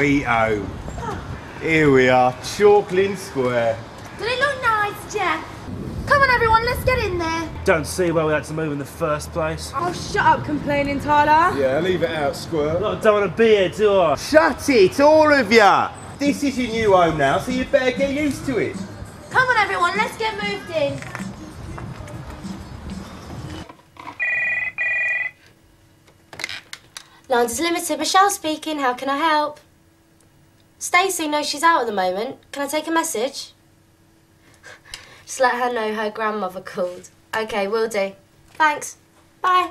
Home sweet home. Here we are, Chalklin Square. Does it look nice, Jeff? Come on, everyone, let's get in there. Don't see why we had to move in the first place. Oh, shut up complaining, Tyler. Yeah, leave it out, Squirt. I don't want to be here, do I? Shut it, all of you. This is your new home now, so you better get used to it. Come on, everyone, let's get moved in. Landers Limited, Michelle speaking. How can I help? Stacey knows she's out at the moment. Can I take a message? Just let her know her grandmother called. Okay, will do. Thanks. Bye.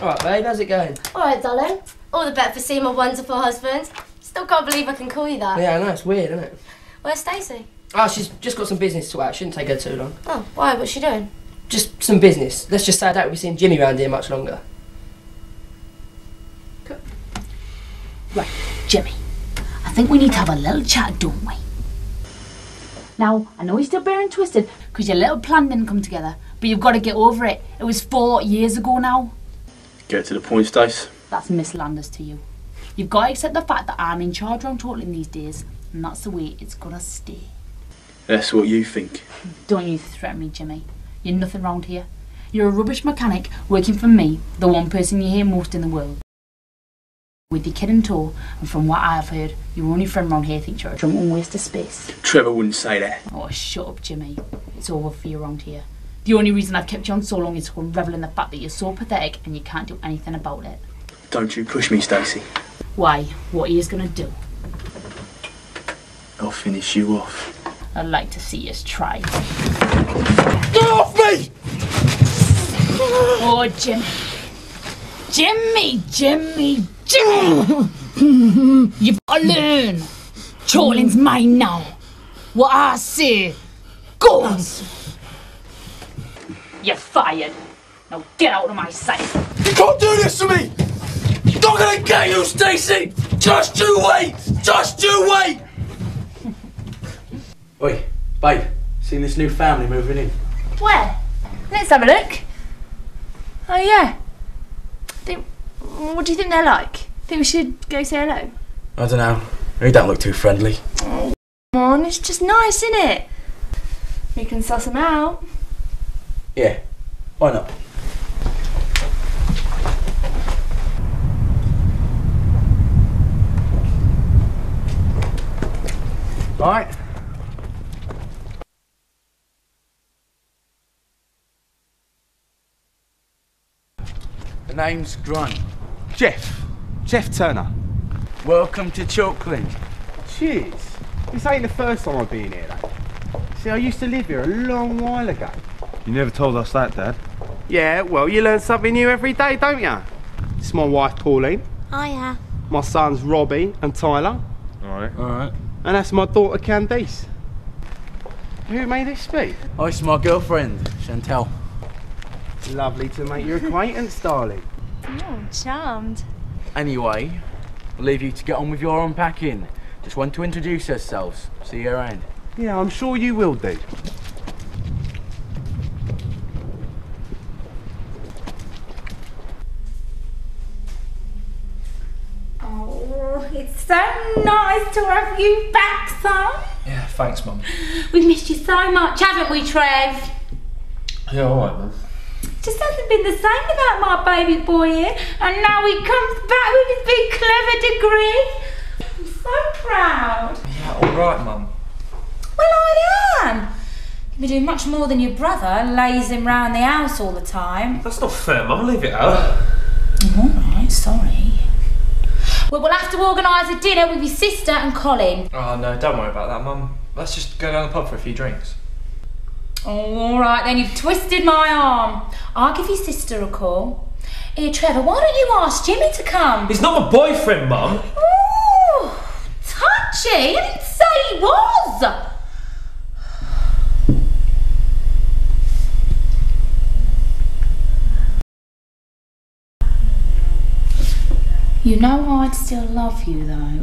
Alright, babe, how's it going? All right, darling. All the better for seeing my wonderful husband. Still can't believe I can call you that. Yeah, I know, it's weird, isn't it? Where's Stacey? Oh, she's just got some business to out. Shouldn't take her too long. Oh, why? What's she doing? Just some business. Let's just say I doubt we'll be seeing Jimmy round here much longer. Right, Jimmy. I think we need to have a little chat, don't we? Now, I know you're still bearing twisted because your little plan didn't come together, but you've got to get over it. It was four years ago now. Get to the point, Stace. That's Miss Landers to you. You've got to accept the fact that I'm in charge around Totally these days, and that's the way it's gonna stay. That's what you think. Don't you threaten me, Jimmy. You're nothing round here. You're a rubbish mechanic working for me, the one person you hear most in the world. With your kid in tow, and from what I've heard, your only friend round here thinks you're a drunken waste of space. Trevor wouldn't say that. Oh, shut up, Jimmy. It's over for you around here. The only reason I've kept you on so long is to unravel in the fact that you're so pathetic and you can't do anything about it. Don't you push me, Stacey. Why? What are you gonna do? I'll finish you off. I'd like to see us try. Get off me! Oh, Jimmy. Jimmy, Jimmy, Jimmy! You've got to learn. Chalklin's mine now. What I say goes. You're fired. Now get out of my sight. You can't do this to me! Not gonna get you, Stacey! Just you wait! Just you wait! Oi, babe, seen this new family moving in? Where? Let's have a look. Oh, yeah. What do you think they're like? Think we should go say hello? I don't know. They don't look too friendly. Come on, it's just nice, isn't it? We can suss them out. Yeah, why not? Right. The name's Grant. Jeff. Jeff Turner. Welcome to Chalklin. Cheers. This ain't the first time I've been here, though. See, I used to live here a long while ago. You never told us that, Dad. Yeah, well, you learn something new every day, don't you? It's my wife, Pauline. Oh, Hiya. My sons, Robbie and Tyler. Alright. Alright. And that's my daughter, Candice. Who may this be? Oh, it's my girlfriend, Chantel. Lovely to make your acquaintance, darling. Oh, charmed. Anyway, I'll leave you to get on with your unpacking. Just want to introduce ourselves. See you around. Yeah, I'm sure you will do. Oh, it's so nice to have you back, son. Yeah, thanks, Mum. We've missed you so much, haven't we, Trev? Yeah, alright, Mum. Just hasn't been the same without my baby boy here, and now he comes back with his big clever degree. I'm so proud. Yeah, alright, Mum. Well, I am. You've been doing much more than your brother, lazing round the house all the time. That's not fair, Mum. Leave it out. All right, sorry. Well, we'll have to organise a dinner with your sister and Colin. Oh, no, don't worry about that, Mum. Let's just go down the pub for a few drinks. Oh, all right, then you've twisted my arm. I'll give your sister a call. Here, Trevor, why don't you ask Jimmy to come? He's not my boyfriend, Mum. Ooh, touchy. I didn't say he was. You know I'd still love you though.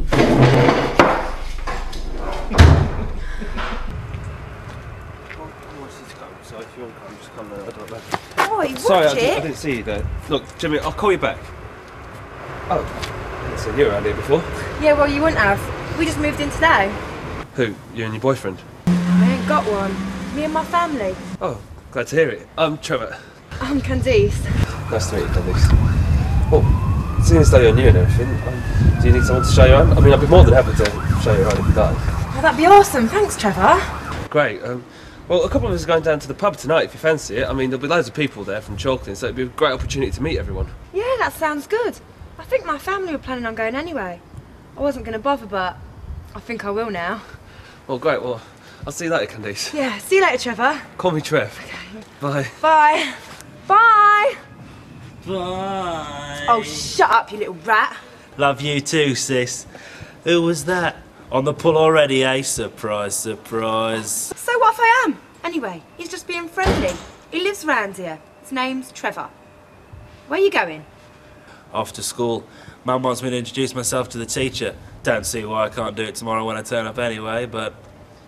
If you want to come, just come there. I don't know. Boy, watch Sorry, I, it. didn't- I didn't see you there. Look, Jimmy, I'll call you back. Oh, I've seen you around here before. Yeah, well, you wouldn't have. We just moved in today. Who? You and your boyfriend? I ain't got one. Me and my family. Oh, glad to hear it. I'm Trevor. I'm Candice. Nice to meet you, Candice. Well, seeing as though you're new and everything, um, do you need someone to show you around? I mean, I'd be more than happy to show you around if you'd like. Oh, that'd be awesome. Thanks, Trevor. Great. Um, well, a couple of us are going down to the pub tonight if you fancy it. I mean, there'll be loads of people there from Chalklin, so it'd be a great opportunity to meet everyone. Yeah, that sounds good. I think my family were planning on going anyway. I wasn't going to bother, but I think I will now. Well, great. Well, I'll see you later, Candice. Yeah, see you later, Trevor. Call me Trev. Okay. Bye. Bye. Bye. Bye. Oh, shut up, you little rat. Love you too, sis. Who was that? On the pull already, eh? Surprise, surprise. So what if I am? Anyway, he's just being friendly. He lives round here. His name's Trevor. Where are you going? Off to school. Mum wants me to introduce myself to the teacher. Don't see why I can't do it tomorrow when I turn up anyway, but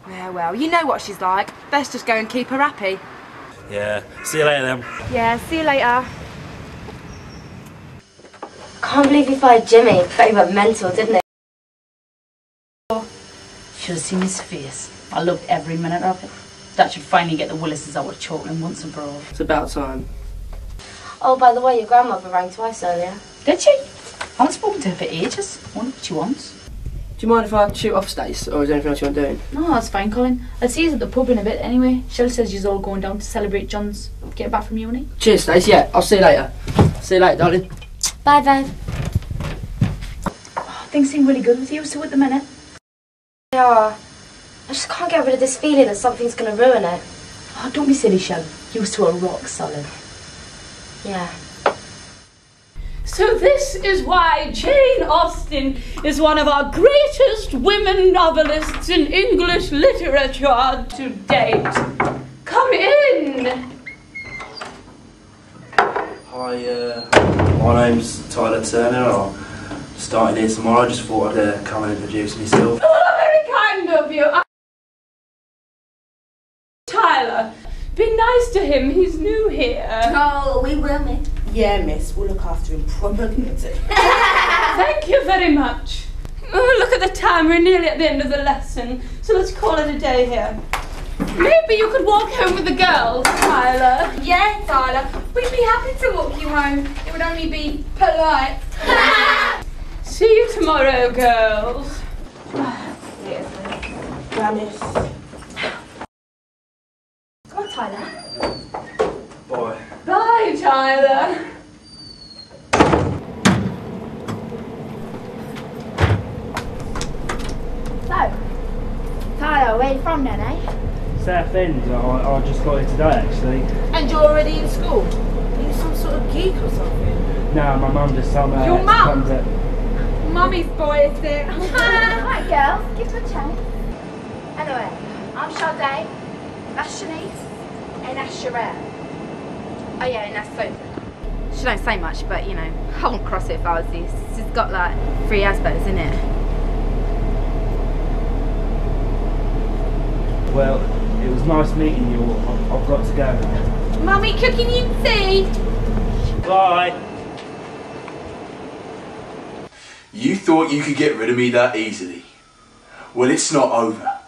Yeah, well, you know what she's like. Best just go and keep her happy. yeah. See you later then. Yeah, see you later. Can't believe he fired Jimmy. Bet he went mental, didn't he? Should have seen his face. I loved every minute of it. That should finally get the Willises out of Chalklin once and for all. It's about time. Oh, by the way, your grandmother rang twice earlier. Did she? I haven't spoken to her for ages. Wonder what she wants. Do you mind if I shoot off Stace, or is there anything else you want doing? No, that's fine, Colin. I'll see you at the pub in a bit anyway. Shell says you're all going down to celebrate John's getting back from uni. Cheers, Stace. Yeah, I'll see you later. See you later, darling. Bye, babe. Things seem really good with you so at the minute. They are. I just can't get rid of this feeling that something's going to ruin it. Oh, don't be silly, Shell. You two are rock solid. Yeah. So this is why Jane Austen is one of our greatest women novelists in English literature to date. Come in. Hi, uh, my name's Tyler Turner. I'm starting here tomorrow. I just thought I'd uh, come and introduce myself. Oh, very kind of you. I- Tyler, be nice to him. He's new here. Oh, we will, miss. Yeah, miss. We'll look after him properly. Thank you very much. Oh, look at the time. We're nearly at the end of the lesson, so let's call it a day here. Maybe you could walk home with the girls, Tyler. Yeah, Tyler. We'd be happy to walk you home. It would only be polite. See you tomorrow, girls. Janice. Come on, Tyler. Bye. Bye, Tyler. So, Tyler, where are you from then, eh? South End. I, I just got here today actually. And you're already in school? Are you some sort of geek or something? No, my mum just told me. I Your had to mum? come to- Mummy's boy is there. Hi, girls. Give them a chance. Anyway, I'm Sade. That's Shanice. And that's Sherelle. Oh, yeah, and that's Sophie. She don't say much, but you know, I won't cross it if I was you. She's got like three Asperger's in it. Well, it was nice meeting you. all. I've, I've got to go now. Mummy cooking you tea. Bye. You thought you could get rid of me that easily. Well, it's not over.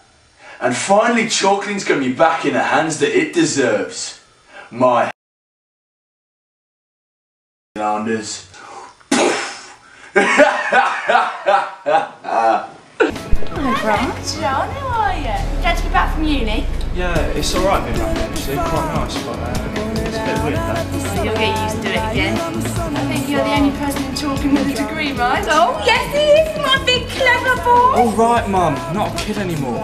And finally, Chalklin's going to be back in the hands that it deserves. My Anders. Hello, Grant. John, how are you? Glad to be back from uni. Yeah, it's alright being around here actually, quite nice, but uh, it's a bit weird though. You'll get used to it again. I think you're the only person talking with a degree, right? Oh, yes, he is, my big clever boy. All right, Mum, not a kid anymore.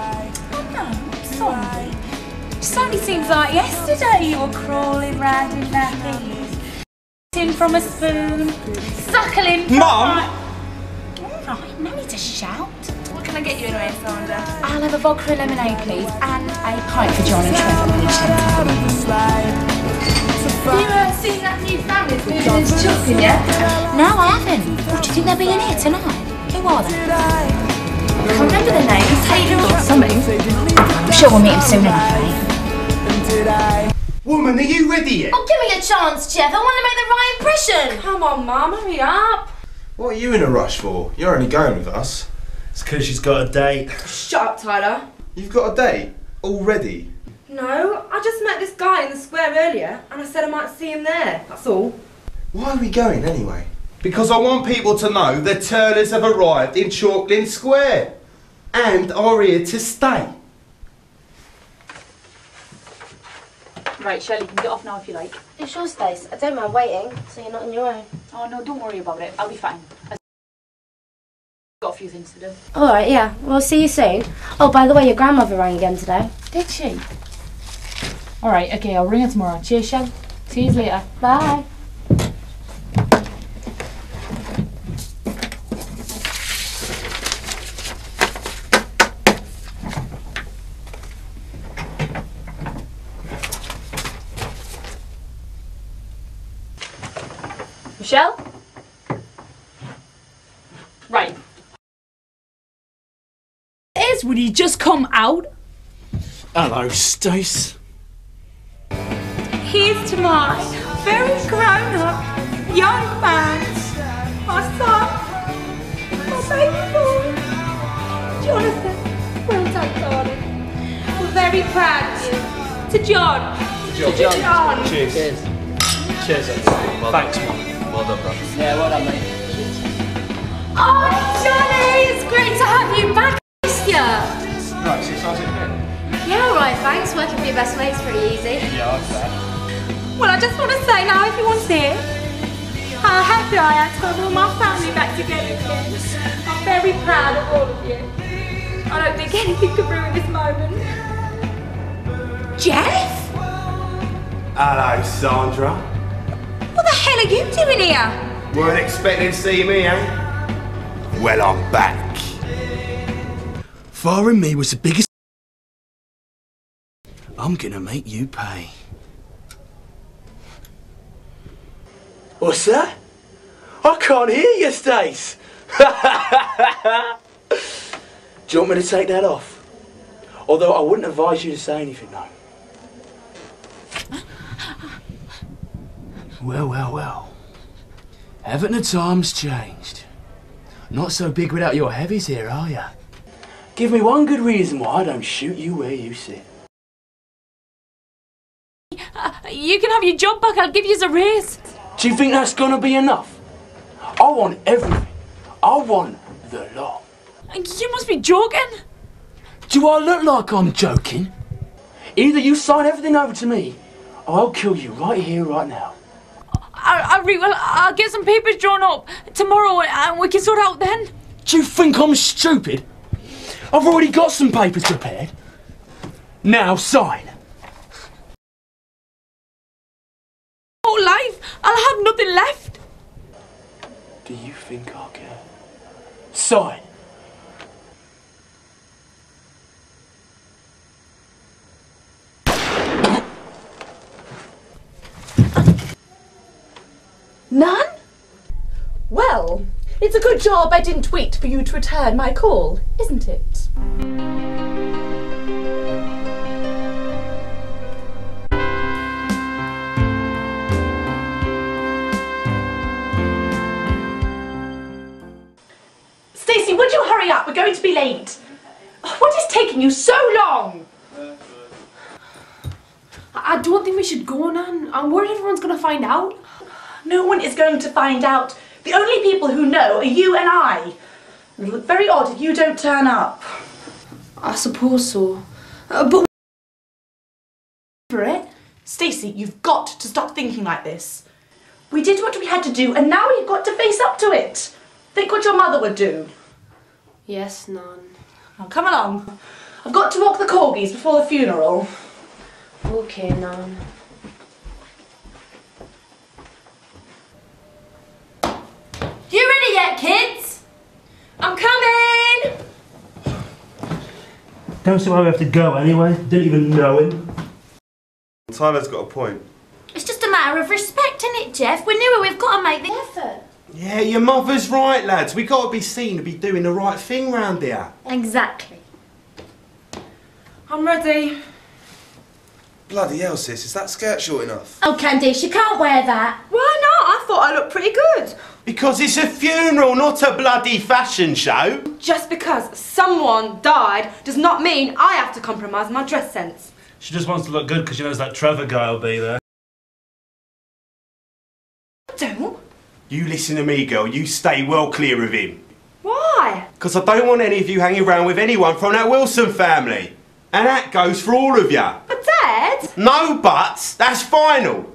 Sorry. It only seems like yesterday you were crawling round in nappies. In from a spoon, suckling. from Mum! my- All right, no need to shout. What can I get you anyway, Sandra? I'll have a vodka lemonade, please, and a pint for John and Trevor, please. You uh, seen that new family that's moving into Chilton yet? No, I haven't. What, do you think they'll be in here tonight? Who are they? I can't remember the names. Taylor or something. I'm sure we'll meet him soon enough, eh? Woman, are you ready yet? Oh, give me a chance, Jeff. I want to make the right impression. Come on, Mum, hurry up. What are you in a rush for? You're only going with us. It's because she's got a date. Shut up, Tyler. You've got a date? Already? No, I just met this guy in the square earlier and I said I might see him there. That's all. Why are we going anyway? Because I want people to know the Turners have arrived in Chalklin Square and are here to stay. Right, Shelley, you can get off now if you like. You sure, Stace? I don't mind waiting, so you're not on your own. Oh no, don't worry about it. I'll be fine. I've got a few things to do. Alright, yeah. We'll see you soon. Oh, by the way, your grandmother rang again today. Did she? Alright, okay, I'll ring her tomorrow. Cheers, Shell. See you later. Bye. Michelle? Right. Is would you just come out? Hello, Stace. Here's to my very grown up young man, my son, my baby boy, Jonathan. Well done, darling. We're very proud of you. To John. To John. John. Cheers. Cheers. Cheers, Well Thanks, done. Well done, bro. Yeah, well done, mate. Oh, Johnny! It's great to have you Yeah, thanks. Working for your best mate's pretty easy. Yeah, I'd bet. Well, I just want to say now, if you want to hear, how happy I am to have all my family back together again. I'm very proud of all of you. I don't think anything could ruin this moment. Jeff? Hello, Sandra. What the hell are you doing here? Weren't expecting to see me, eh? Well, I'm back. Following me was the biggest. I'm gonna make you pay. What's that? I can't hear you, Stace. Do you want me to take that off? Although I wouldn't advise you to say anything, though. Well, well, well. Haven't the times changed? Not so big without your heavies here, are ya? Give me one good reason why I don't shoot you where you sit. You can have your job back. I'll give you a raise. Do you think that's gonna be enough? I want everything. I want the lot. You must be joking. Do I look like I'm joking? Either you sign everything over to me, or I'll kill you right here, right now. I, I re- well, I'll get some papers drawn up tomorrow and we can sort out then. Do you think I'm stupid? I've already got some papers prepared. Now sign. Whole life, I'll have nothing left. Do you think I care? Sign. None? Well, it's a good job I didn't wait for you to return my call, isn't it? Stacey, would you hurry up? We're going to be late. What is taking you so long? I I don't think we should go, Nan. I'm worried everyone's going to find out. No one is going to find out. The only people who know are you and I. It'll look very odd if you don't turn up. I suppose so. Uh, but For it? Stacey, you've got to stop thinking like this. We did what we had to do, and now we've got to face up to it. Think what your mother would do. Yes, Nan. Now oh, come along. I've got to walk the corgis before the funeral. Okay, Nan. You ready yet, kids? I'm coming! Don't see why we have to go anyway. Didn't even know him. Tyler's got a point. It's just a matter of respect, isn't it, Jeff? We're newer, we've got to make the effort. Yeah, your mother's right, lads. We got to be seen to be doing the right thing round here. Exactly. I'm ready. Bloody hell, sis, is that skirt short enough? Oh, Candice, you can't wear that. Why not? I thought I looked pretty good. Because it's a funeral, not a bloody fashion show. Just because someone died does not mean I have to compromise my dress sense. She just wants to look good because she knows that Trevor guy will be there. Don't. You listen to me, girl. You stay well clear of him. Why? Because I don't want any of you hanging around with anyone from that Wilson family. And that goes for all of you. But Dad! No buts. That's final.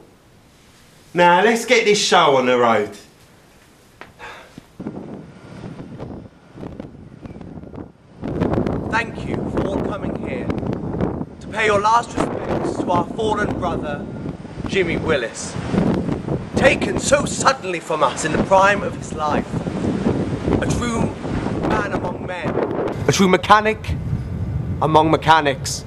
Now, let's get this show on the road. Thank you for all coming here to pay your last respects to our fallen brother, Jimmy Willis. Taken so suddenly from us in the prime of his life. A true man among men. A true mechanic among mechanics.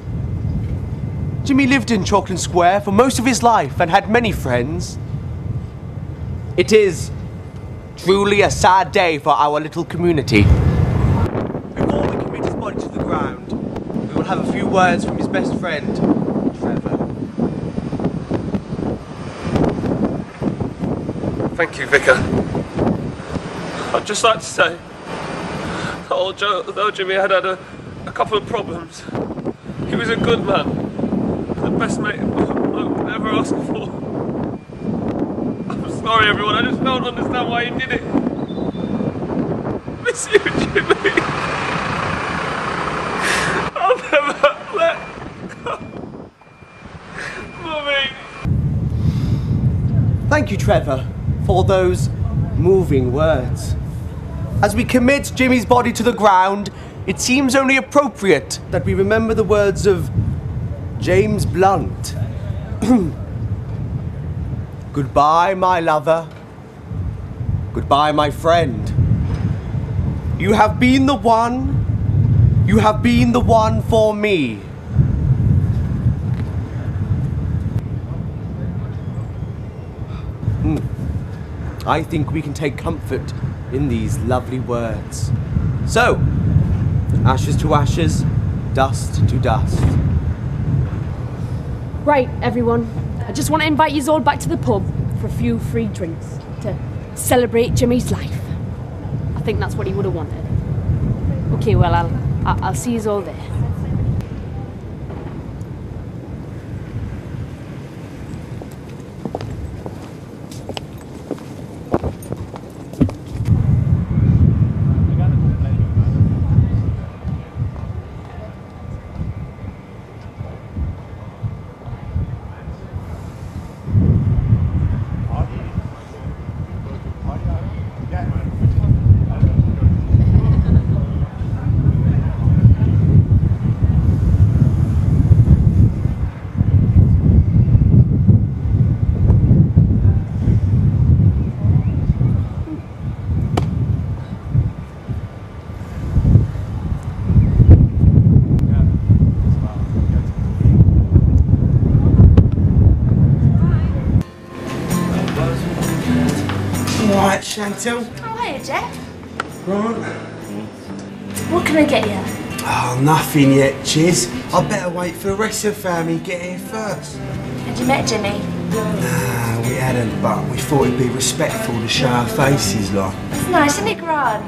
Jimmy lived in Chalklin Square for most of his life and had many friends. It is truly a sad day for our little community. Before we commit his body to the ground, we will have a few words from his best friend, Thank you, Vicar. I'd just like to say that old Joe, though Jimmy had had a, a couple of problems, he was a good man. The best mate I could ever ask for. I'm sorry, everyone. I just don't understand why he did it. Miss you, Jimmy. I'll never let go. Mummy. Thank you, Trevor, for those moving words. As we commit Jimmy's body to the ground, it seems only appropriate that we remember the words of James Blunt. Goodbye, my lover. Goodbye, my friend. You have been the one. You have been the one for me. I think we can take comfort in these lovely words. So, ashes to ashes, dust to dust. Right, everyone. I just want to invite you all back to the pub for a few free drinks to celebrate Jimmy's life. I think that's what he would have wanted. Okay, well, I'll I'll see you all there. Right, Chantel. Oh, hiya, Jeff. Right. What can I get you? Oh, nothing yet, Chiz. I better wait for the rest of the family to get here first. Had you met Jimmy? Nah, we hadn't, but we thought it'd be respectful to show our faces, like. It's nice, isn't it, Grant?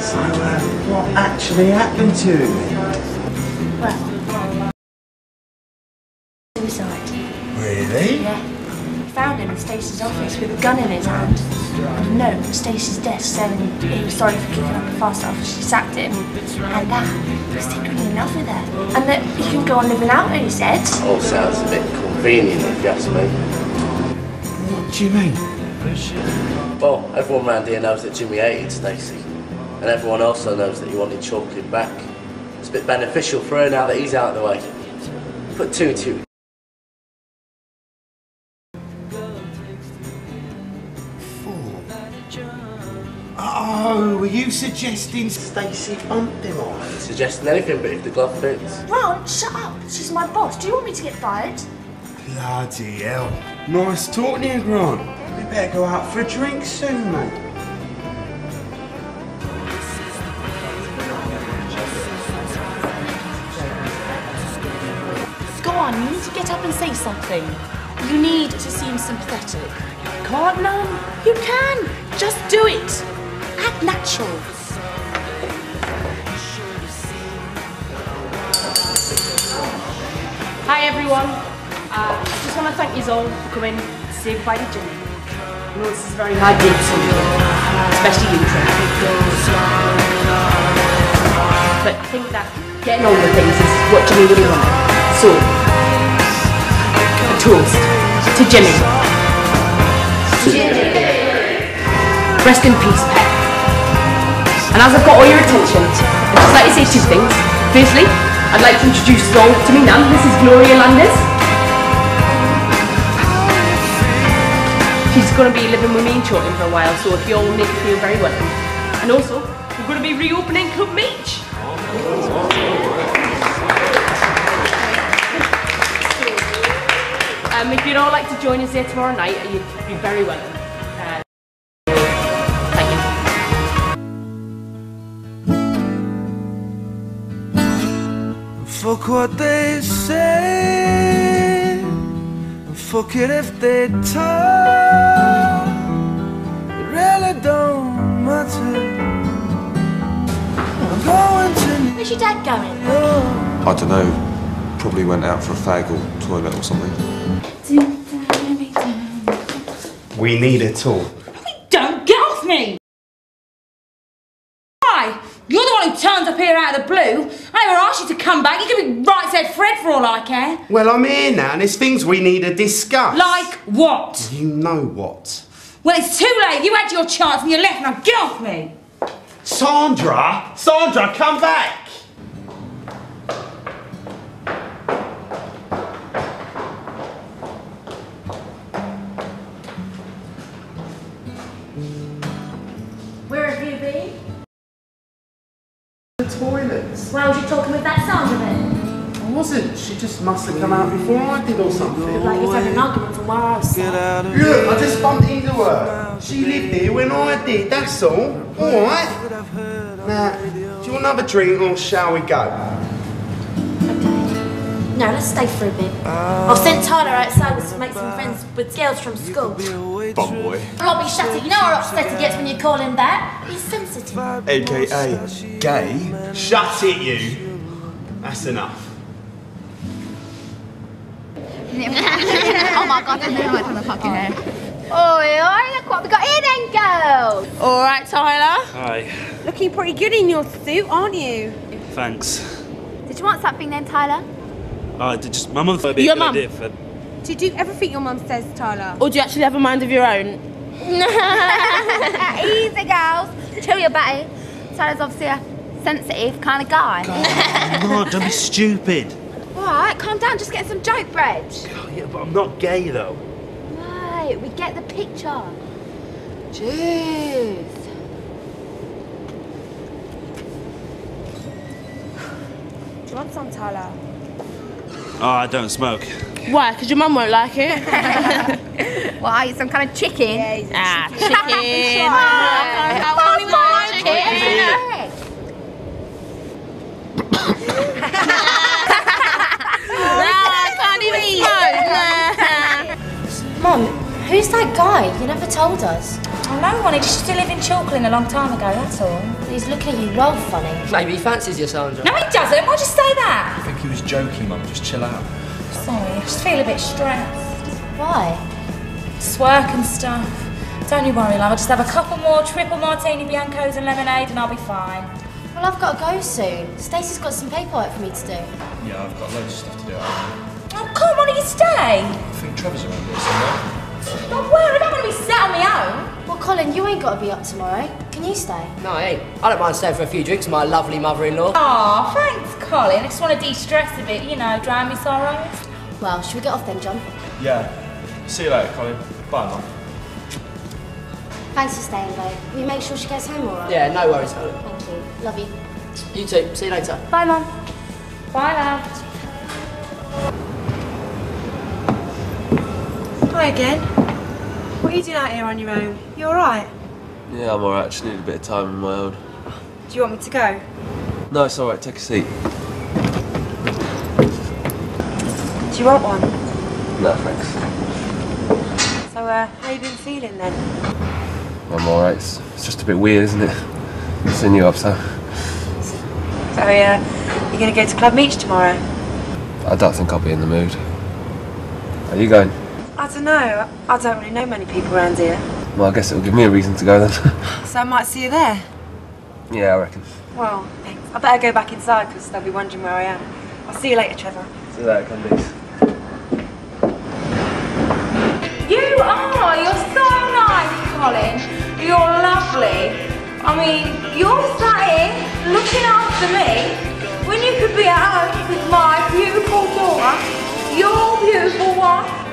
So, uh, what actually happened to him? Well, suicide. Really? Yeah. Found him in Stacey's office with a gun in his hand. And a Stacey's desk saying he was sorry for kicking up a fuss after she sacked him. And that he was tinkering enough with her. And that he can go on living out there, he said. All sounds a bit convenient if you ask me. What do you mean? Well, everyone round here knows that Jimmy hated Stacey. And everyone also knows that he wanted Chalklin back. It's a bit beneficial for her now that he's out of the way. Put two and two. You suggesting Stacey bumped him off? Suggesting anything but if the glove fits. Grant, shut up. She's my boss. Do you want me to get fired? Bloody hell. Nice talking to you, Grant. We better go out for a drink soon, mate. Go on, you need to get up and say something. You need to seem sympathetic. Can't, Mum? You can. Just do it. Act natural. Hi everyone. Uh, I just want to thank you all for coming to say goodbye to Jimmy. I know this is a very hard day for some of you, especially you, Trent. But I think that getting on with things is what Jimmy really wanted. So, a toast to Jimmy. Rest in peace, Pet. And as I've got all your attention, I'd just like to say two things. Firstly, I'd like to introduce all to me now. This is Gloria Landers. She's going to be living with me in Chalklin for a while, so if you all make her feel very welcome. And also, we're going to be reopening Club Beach. Um, if you'd all like to join us there tomorrow night, you'd be very welcome. Fuck what they say. Fuck it if they talk. It really don't matter. I'm going to Where's your dad going? I don't know. Probably went out for a fag or toilet or something. We need it all. Don't get off me! Why? You're the one who turns up here out of the blue. I never asked you to come back. You could be right said Fred for all I care. Well, I'm here now, and there's things we need to discuss. Like what? You know what? Well, it's too late. You had your chance and you left. Now get off me. Sandra! Sandra, come back! Why was you talking with that sound of it? I wasn't. She just must have come out before I did or something. Like you've had an argument from where I was sat. Look, I just bumped into her. She lived here when I did, that's all. Alright. Now, do you want another drink or shall we go? No, let's stay for a bit. Ah. I've sent Tyler outside to make some friends with girls from school. Bum boy. Robbie Shutter, you know how upset he gets when you call him that? He's sensitive. AKA Gay? Shut it, you. That's enough. oh my god, I know what's on the fucking hair. Oi, oi, look what we got here then, girls! Alright, Tyler. Hi. Looking pretty good in your suit, aren't you? Thanks. Did you want something then, Tyler? Oh, did just my mum thought it'd be a Your good mum? idea for Do you do everything your mum says, Tyler? Or do you actually have a mind of your own? Easy, girls. Chill your batty. Tyler's obviously a sensitive kind of guy. No, don't be stupid. Alright, calm down, just get some joke bread. Oh, yeah, but I'm not gay though. Right, we get the picture. Jeez. Do you want some, Tyler? Oh, I don't smoke. Why? Because your mum won't like it. What are you, some kind of chicken? Yeah, ah, chicken. Right. I want more chicken. No, I can't even smoke. Mum, who's that guy? You never told us. Oh, no one. He just used to live in Chalklin a long time ago, that's all. He's looking at you well funny. Maybe he fancies you, Sandra. No, he doesn't. Why'd you say that? I think he was joking, Mum. Just chill out. Sorry, I just feel a bit stressed. Why? It's work and stuff. Don't you worry, love. I'll just have a couple more triple martini biancos and lemonade and I'll be fine. Well, I've got to go soon. Stacey's got some paperwork for me to do. Yeah, I've got loads of stuff to do. Oh, come on, you stay? I think Trevor's around here somewhere. Oh, well, I don't want to be sat on my own. Well, Colin, you ain't got to be up tomorrow. Can you stay? No, I ain't. I don't mind staying for a few drinks with my lovely mother-in-law. Aw, thanks, Colin. I just want to de-stress a bit, you know, drown my sorrows. Well, should we get off then, John? Yeah. See you later, Colin. Bye, Mum. Thanks for staying, though. Will you make sure she gets home all right? Yeah, no worries, Colin. Thank you. Love you. You too. See you later. Bye, Mum. Bye, love. Hi again. What are you doing out here on your own? You alright? Yeah, I'm alright. Just need a bit of time on my own. Do you want me to go? No, it's alright. Take a seat. Do you want one? No, thanks. So, uh, how you been feeling then? I'm alright. It's, it's just a bit weird, isn't it? Seeing you up so. So, uh, you're going to go to Club Meach tomorrow? I don't think I'll be in the mood. Are you going? I don't know. I don't really know many people around here. Well, I guess it'll give me a reason to go then. So I might see you there. yeah, I reckon. Well, thanks. I better go back inside because they'll be wondering where I am. I'll see you later, Trevor. See you later, Candice. You are. You're so nice, Colin. You're lovely. I mean, you're sat here looking after me when you could be at home with my beautiful daughter, your beautiful wife.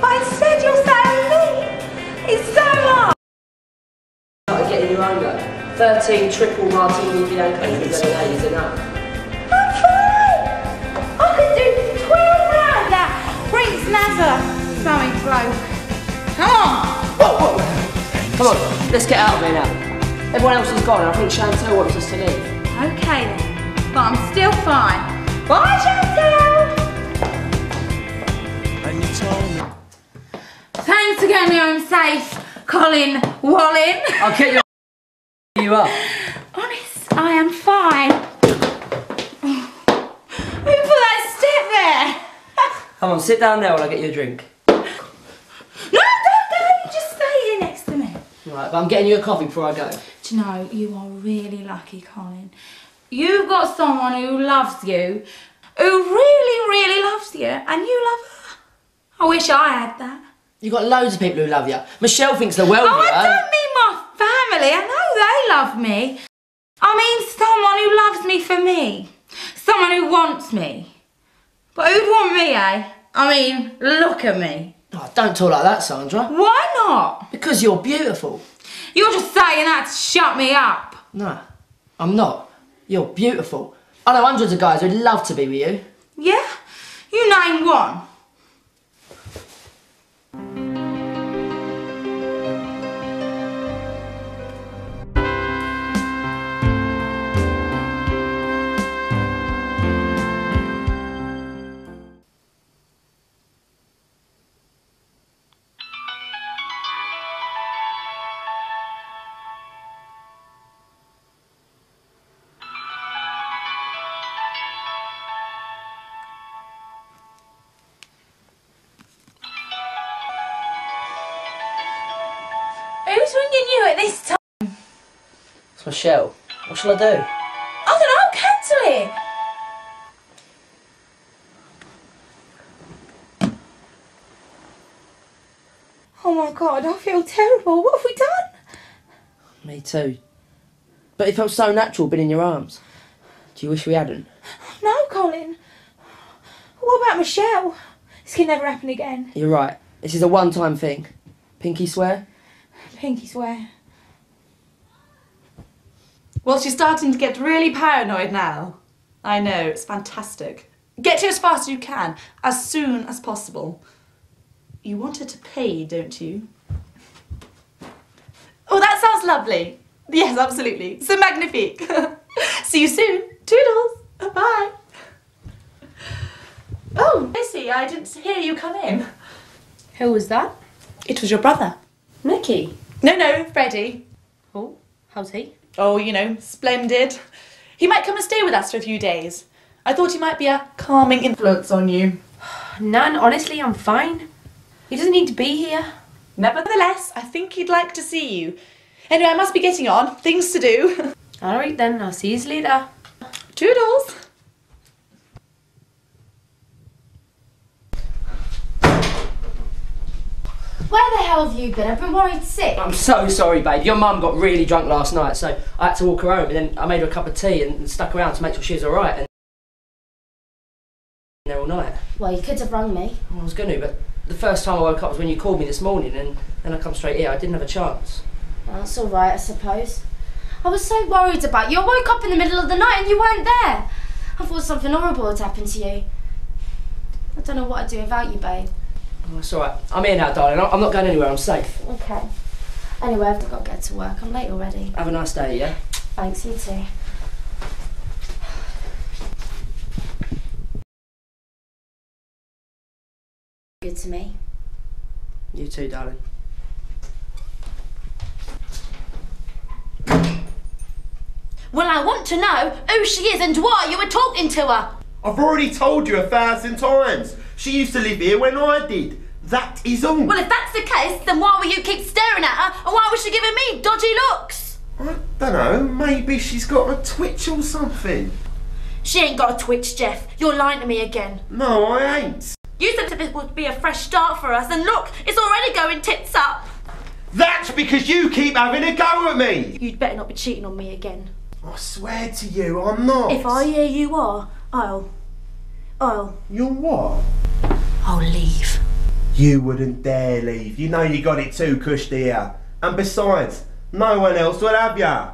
But instead, you're sat with me. It's so nice. Started getting your own though. 13 triple martini biancos with lemonades and up. I'm fine. I could do 12 rounds that Prince Nazar something bloke. Come on. Come on, let's get out of here now. Everyone else is gone and I think Chantel wants us to leave. Okay then. But I'm still fine. Bye, Chantel. And you told me. Thanks for getting me home safe, Colin Wallin. I'll get you you up. Honest, I am fine. Who put that step there? Come on, sit down there while I get you a drink. No, don't go. You just stay here next to me. Right, but I'm getting you a coffee before I go. Do you know, you are really lucky, Colin. You've got someone who loves you, who really, really loves you, and you love her. I wish I had that. You've got loads of people who love you. Michelle thinks the world of you. Oh, I don't mean my family. I know they love me. I mean someone who loves me for me. Someone who wants me. But who'd want me, eh? I mean, look at me. Oh, don't talk like that, Sandra. Why not? Because you're beautiful. You're just saying that to shut me up. No, I'm not. You're beautiful. I know hundreds of guys who'd love to be with you. Yeah? You name one. It's Michelle. What shall I do? I don't know, cancel it. Oh my god, I feel terrible. What have we done? Me too. But it felt so natural being in your arms. Do you wish we hadn't? No, Colin. What about Michelle? This can never happen again. You're right. This is a one-time thing. Pinky swear? Pinky swear. Well, she's starting to get really paranoid now. I know, it's fantastic. Get here as fast as you can, as soon as possible. You want her to pay, don't you? Oh, that sounds lovely. Yes, absolutely. So magnifique. See you soon. Toodles. Bye. Oh, Missy, I didn't hear you come in. Who was that? It was your brother. Nicky. No, no, Freddie. Oh, how's he? Oh, you know, splendid. He might come and stay with us for a few days. I thought he might be a calming influence on you. None, honestly, I'm fine. He doesn't need to be here. Nevertheless, I think he'd like to see you. Anyway, I must be getting on. Things to do. Alright then, I'll see you later. Toodles. Where the hell have you been? I've been worried sick. I'm so sorry, babe. Your mum got really drunk last night, so I had to walk her home, and then I made her a cup of tea and stuck around to make sure she was alright. And there all night. Well, you could have rung me. I was going to, but the first time I woke up was when you called me this morning, and then I come straight here. I didn't have a chance. Well, that's all right, I suppose. I was so worried about you. I woke up in the middle of the night and you weren't there. I thought something horrible had happened to you. I don't know what I'd do without you, babe. Oh, it's alright. I'm here now, darling. I'm not going anywhere. I'm safe. Okay. Anyway, I've got to get to work. I'm late already. Have a nice day, yeah? Thanks, you too. Good to me. You too, darling. Well, I want to know who she is and why you were talking to her. I've already told you a thousand times. She used to live here when I did. That is all. Well, if that's the case, then why will you keep staring at her and why was she giving me dodgy looks? I Dunno, maybe she's got a twitch or something. She ain't got a twitch, Jeff. You're lying to me again. No, I ain't. You said that this would be a fresh start for us, and look, it's already going tits up. That's because you keep having a go at me. You'd better not be cheating on me again. I swear to you, I'm not. If I hear you are, I'll. I'll. You're what? I'll leave. You wouldn't dare leave. You know you got it too cushed here. And besides, no one else will have ya.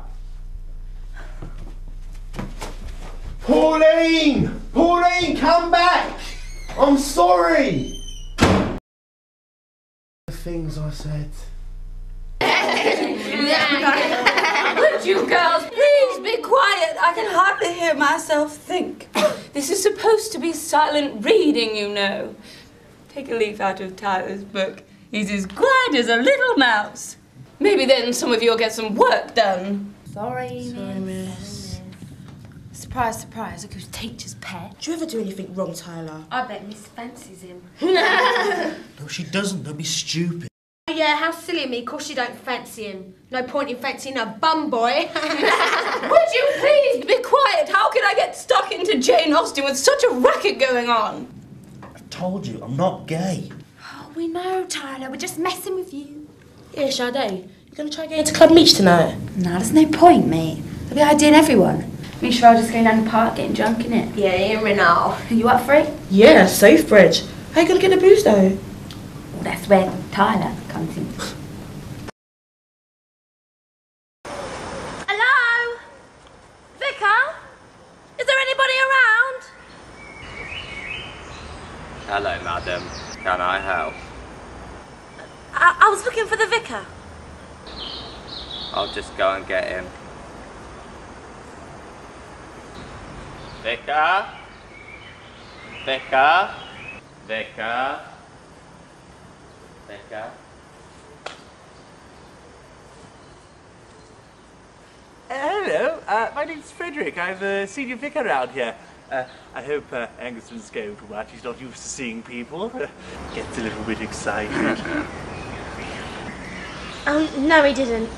Pauline! Pauline, come back! I'm sorry! The things I said. Would you girls please be quiet? I can hardly hear myself think. This is supposed to be silent reading, you know. Take a leaf out of Tyler's book. He's as quiet as a little mouse. Maybe then some of you'll get some work done. Sorry, Sorry, miss. Surprise, surprise, look who's teacher's pet. Do you ever do anything wrong, Tyler? I bet Miss fancies him. No, she doesn't. Don't be stupid. Yeah, how silly of me, cause you don't fancy him. No point in fancying a bum boy. Would you please be quiet? How can I get stuck into Jane Austen with such a racket going on? I told you, I'm not gay. oh, we know, Tyler, we're just messing with you. Yeah, Sade, you gonna try getting to Club Meech tonight? No, there's no point, mate. They'll be IDing everyone. Me sure I'll just go down the park getting drunk in it. Yeah, here and now. You up for it? Yeah, safe bridge. How you gonna get the booze though? Well, that's where Tyler comes in. Hello? Vicar? Is there anybody around? Hello, madam. Can I help? I, I was looking for the vicar. I'll just go and get him. Vicar? Vicar? Vicar? Vicar? Uh, hello, uh, my name's Frederick. I'm a senior vicar around here. Uh, I hope uh, Angus doesn't scare too much. He's not used to seeing people. Gets a little bit excited. Oh, no, he didn't.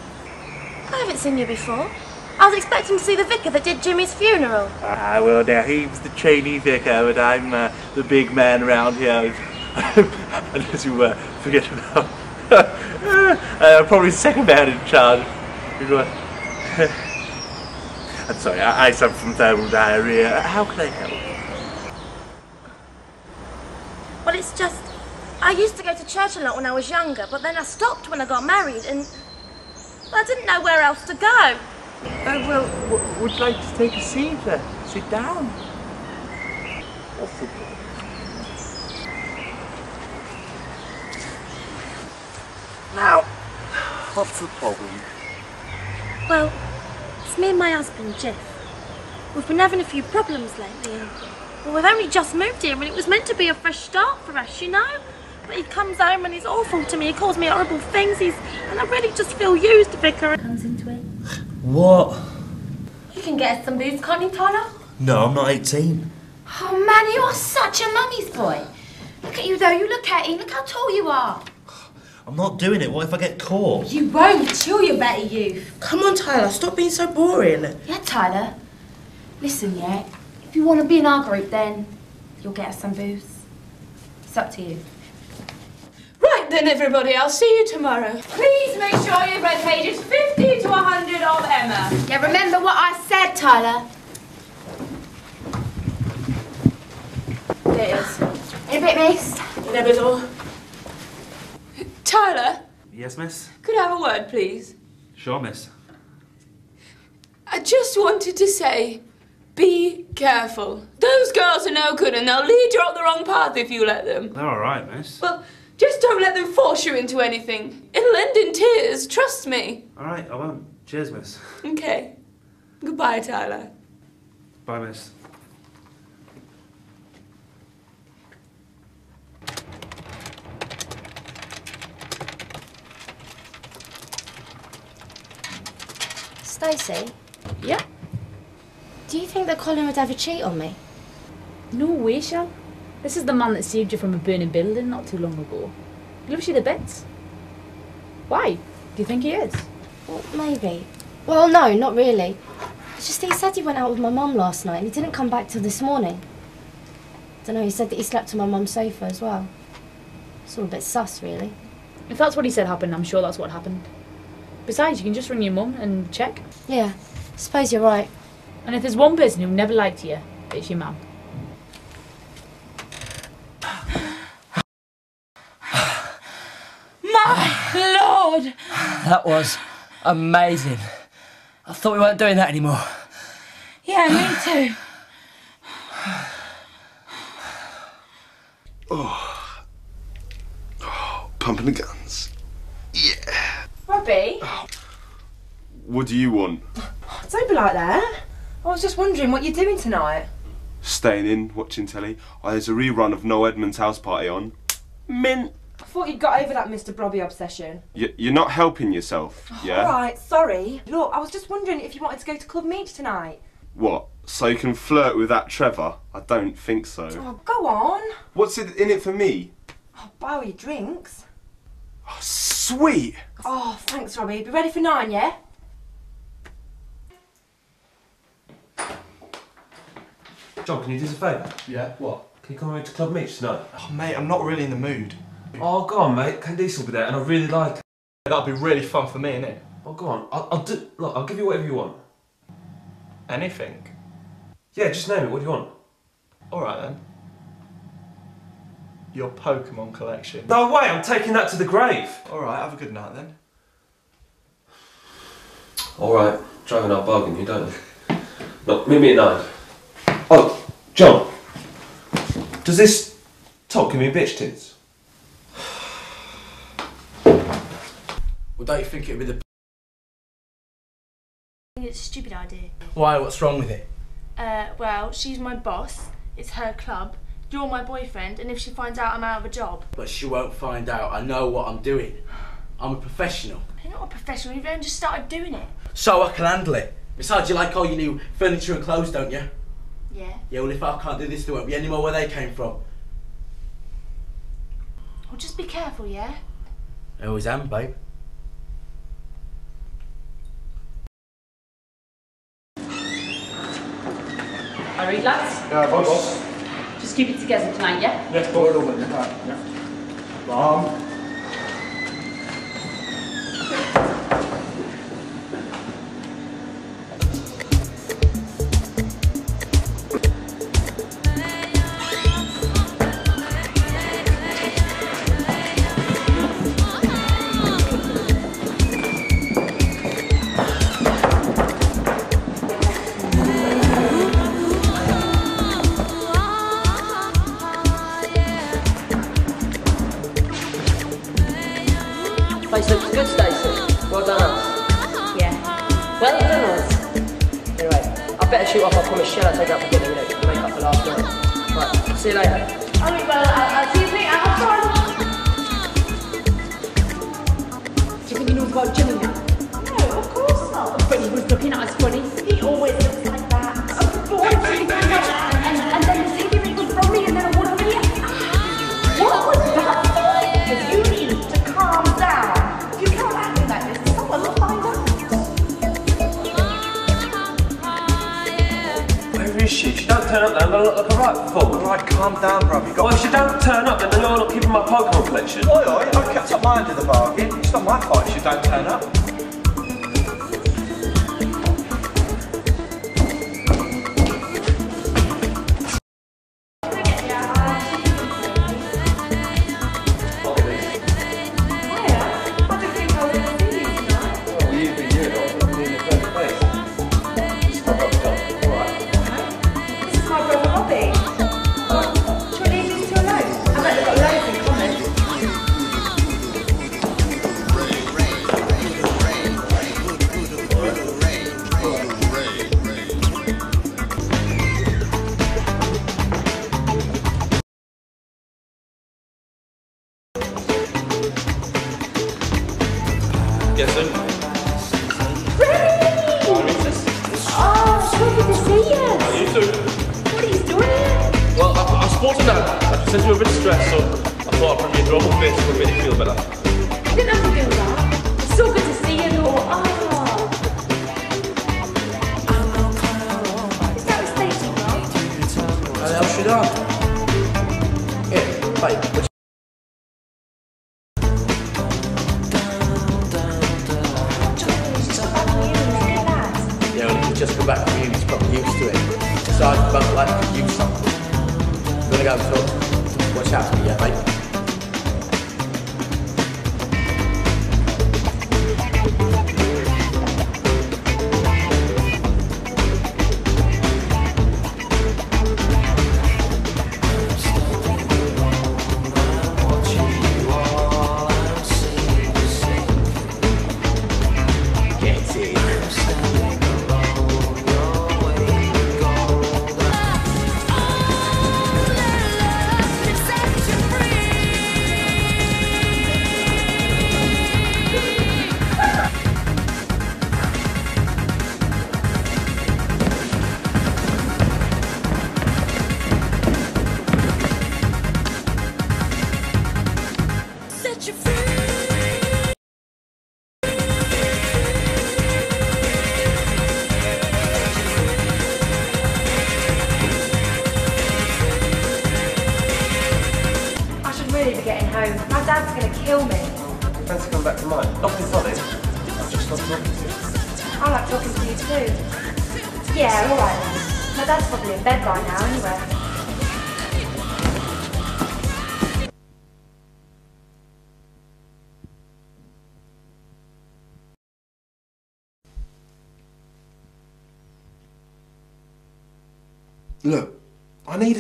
I haven't seen you before. I was expecting to see the vicar that did Jimmy's funeral. Ah, well, now he's the trainee vicar, but I'm uh, the big man around here. Unless you uh, forget about. uh, probably the second man in charge. I'm sorry, I, I suffer from thermal diarrhea. How can I help? Well, it's just. I used to go to church a lot when I was younger, but then I stopped when I got married, and I didn't know where else to go. Uh, well, would you like to take a seat? there? sit down. The Now, what's the problem? Well, it's me and my husband, Jeff. We've been having a few problems lately, and well, we've only just moved here, and it was meant to be a fresh start for us, you know. But he comes home and he's awful to me. He calls me horrible things. He's and I really just feel used, Vicar. Comes into it. What? You can get us some booze, can't you, Tyler? No, I'm not 18. Oh man, you are such a mummy's boy. Look at you though. You look at him. Look how tall you are. I'm not doing it. What if I get caught? You won't. You're your better youth. Come on, Tyler, stop being so boring. Yeah, Tyler. Listen, yeah. If you want to be in our group, then you'll get us some booze. It's up to you. Right then, everybody, I'll see you tomorrow. Please make sure you've read pages 50 to 100 of Emma. Yeah, remember what I said, Tyler. There it is. In a bit, miss. In a bit all. Tyler, Yes, miss? could I have a word, please? Sure, miss. I just wanted to say, be careful. Those girls are no good and they'll lead you up the wrong path if you let them. They're alright, miss. Well, just don't let them force you into anything. It'll end in tears, trust me. Alright, I won't. Cheers, miss. Okay. Goodbye, Tyler. Bye, miss. Stacey, Yeah? Do you think that Colin would ever cheat on me? No way, Shell. This is the man that saved you from a burning building not too long ago. He loves you to bits. Why? Do you think he is? Well, maybe. Well, no, not really. It's just that he said he went out with my mum last night and he didn't come back till this morning. I don't know, he said that he slept on my mum's sofa as well. It's all a bit sus, really. If that's what he said happened, I'm sure that's what happened. Besides, you can just ring your mum and check. Yeah, I suppose you're right. And if there's one person who never liked you, it's your mum. My lord! That was amazing. I thought we weren't doing that anymore. Yeah, me too. Oh. oh, pumping the Robbie, What do you want? don't be like that. I was just wondering what you're doing tonight. Staying in, watching telly. Oh, there's a rerun of Noel Edmonds' house party on. Mint. I thought you'd got over that Mr. Blobby obsession. Y- you're not helping yourself, yeah? Alright, sorry. Look, I was just wondering if you wanted to go to Club Meet tonight. What? So you can flirt with that Trevor? I don't think so. Oh, go on. What's it in it for me? I'll buy all your drinks. Oh, sweet. Oh, thanks, Robbie. Be ready for nine, yeah? John, can you do us a favour? Yeah, what? Can you come over to Club Meet tonight? Oh, mate, I'm not really in the mood. Oh, go on, mate. Candice will be there, and I really like her. That'll be really fun for me, innit? Oh, go on. I'll, I'll do. Look, I'll give you whatever you want. Anything? Yeah, just name it. What do you want? Alright then. Your Pokemon collection. No way. I'm taking that to the grave. Alright, have a good night then. All right. Driving our bargain, you don't. Look, meet me at nine. Oh, John. Does this top give me bitch tits? Well, don't you think it'd be the. I think it's a stupid idea. Why? What's wrong with it? Uh, well, she's my boss. It's her club. You're my boyfriend, and if she finds out I'm out of a job, But she won't find out. I know what I'm doing. I'm a professional. you're not a professional. You've only just started doing it. So I can handle it. Besides, you like all your new furniture and clothes, don't you? Yeah. Yeah, well, if I can't do this, there won't be any more where they came from. Well, just be careful, yeah. I always am, babe. All right, lads. Yeah, boss. Just keep it together tonight, yeah? Yes, boss. Yeah. Mom. About Jimmy now? No, of course not. But he was looking at us funny. He always looks like that. Of course he does. Turn up, then I'm gonna look like a right fool. Alright, calm down, bruv. You got. Well, if you don't turn up, then I know I'm not keeping my Pokemon collection. Oi, oi, I kept up my end of the bargain. It's not my fault if you don't turn up.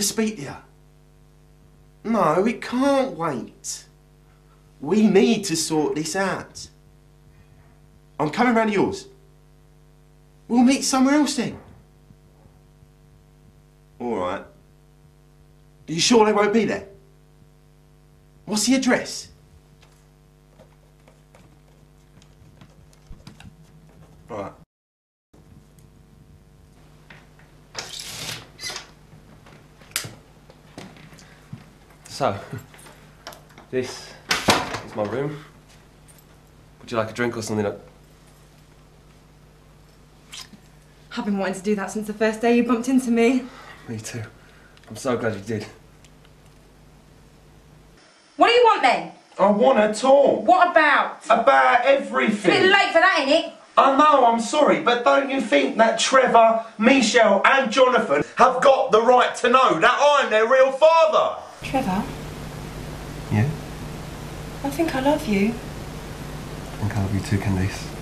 Speak to you. No, it can't wait. We need to sort this out. I'm coming round to yours. We'll meet somewhere else then. All right. Are you sure they won't be there? What's the address? Right. So, this is my room. Would you like a drink or something? I've been wanting to do that since the first day you bumped into me. Me too. I'm so glad you did. What do you want then? I want to talk. What about? About It's a everything. bit late for that, ain't it? I know, I'm sorry, but don't you think that Trevor, Michelle, and Jonathan have got the right to know that I'm their real father? Trevor, Yeah? I think I love you. I think I love you too, Candice.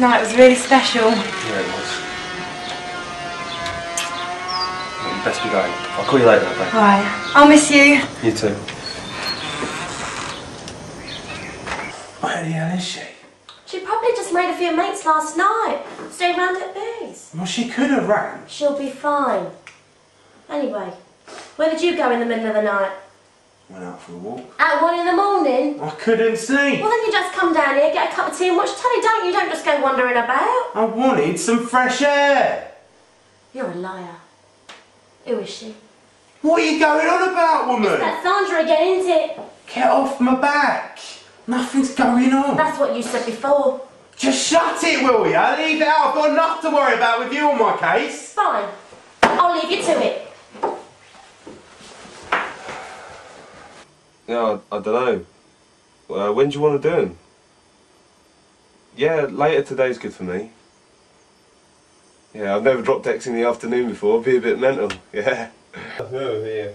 Last night was really special. Yeah, it was. Well, you best be going. I'll call you later, okay? Right, I'll miss you. You too. Where the hell is she? She probably just made a few mates last night. Stayed round at Boo's. Well, she could have rang. She'll be fine. Anyway, where did you go in the middle of the night? Went out for a walk. At one in the morning? I couldn't see. Well, then you just come down here, get a cup of tea and watch telly, don't you? Don't just go wandering about. I wanted some fresh air. You're a liar. Who is she? What are you going on about, woman? That's Sandra again, isn't it? Get off my back. Nothing's going on. That's what you said before. Just shut it, will ya? Leave it out. I've got enough to worry about with you on my case. Fine. I'll leave you to it. Yeah, I, I don't know. Uh, when do you want to do them? Yeah, later today's good for me. Yeah, I've never dropped X in the afternoon before. Be a bit mental. Yeah. Yeah.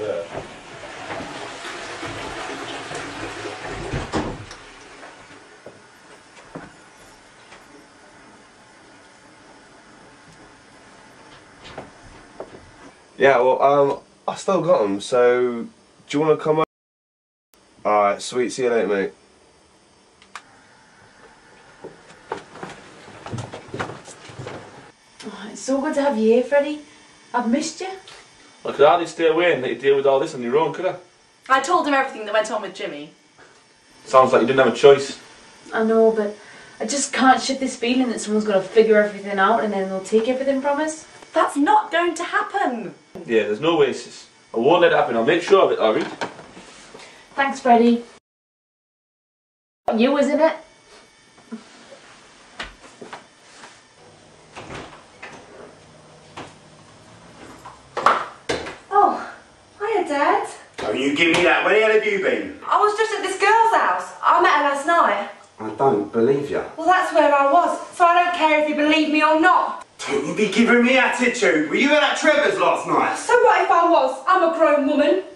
Yeah. Yeah, well, um, I still got them, so do you want to come over? Alright, sweet, see you later, mate. Oh, it's so good to have you here, Freddie. I've missed you. I could hardly stay away and let you deal with all this on your own, could I? I told him everything that went on with Jimmy. Sounds like you didn't have a choice. I know, but I just can't shift this feeling that someone's going to figure everything out and then they'll take everything from us. That's not going to happen. Yeah, there's no oasis. I won't let it happen. I'll make sure of it, alright? Thanks, Freddie. You, isn't it? Oh, hiya, Dad. Oh, you give me that. Where the hell have you been? I was just at this girl's house. I met her last night. I don't believe you. Well, that's where I was, so I don't care if you believe me or not. Don't you be giving me attitude. Were you at Trevor's last night? So what if I was? I'm a grown woman.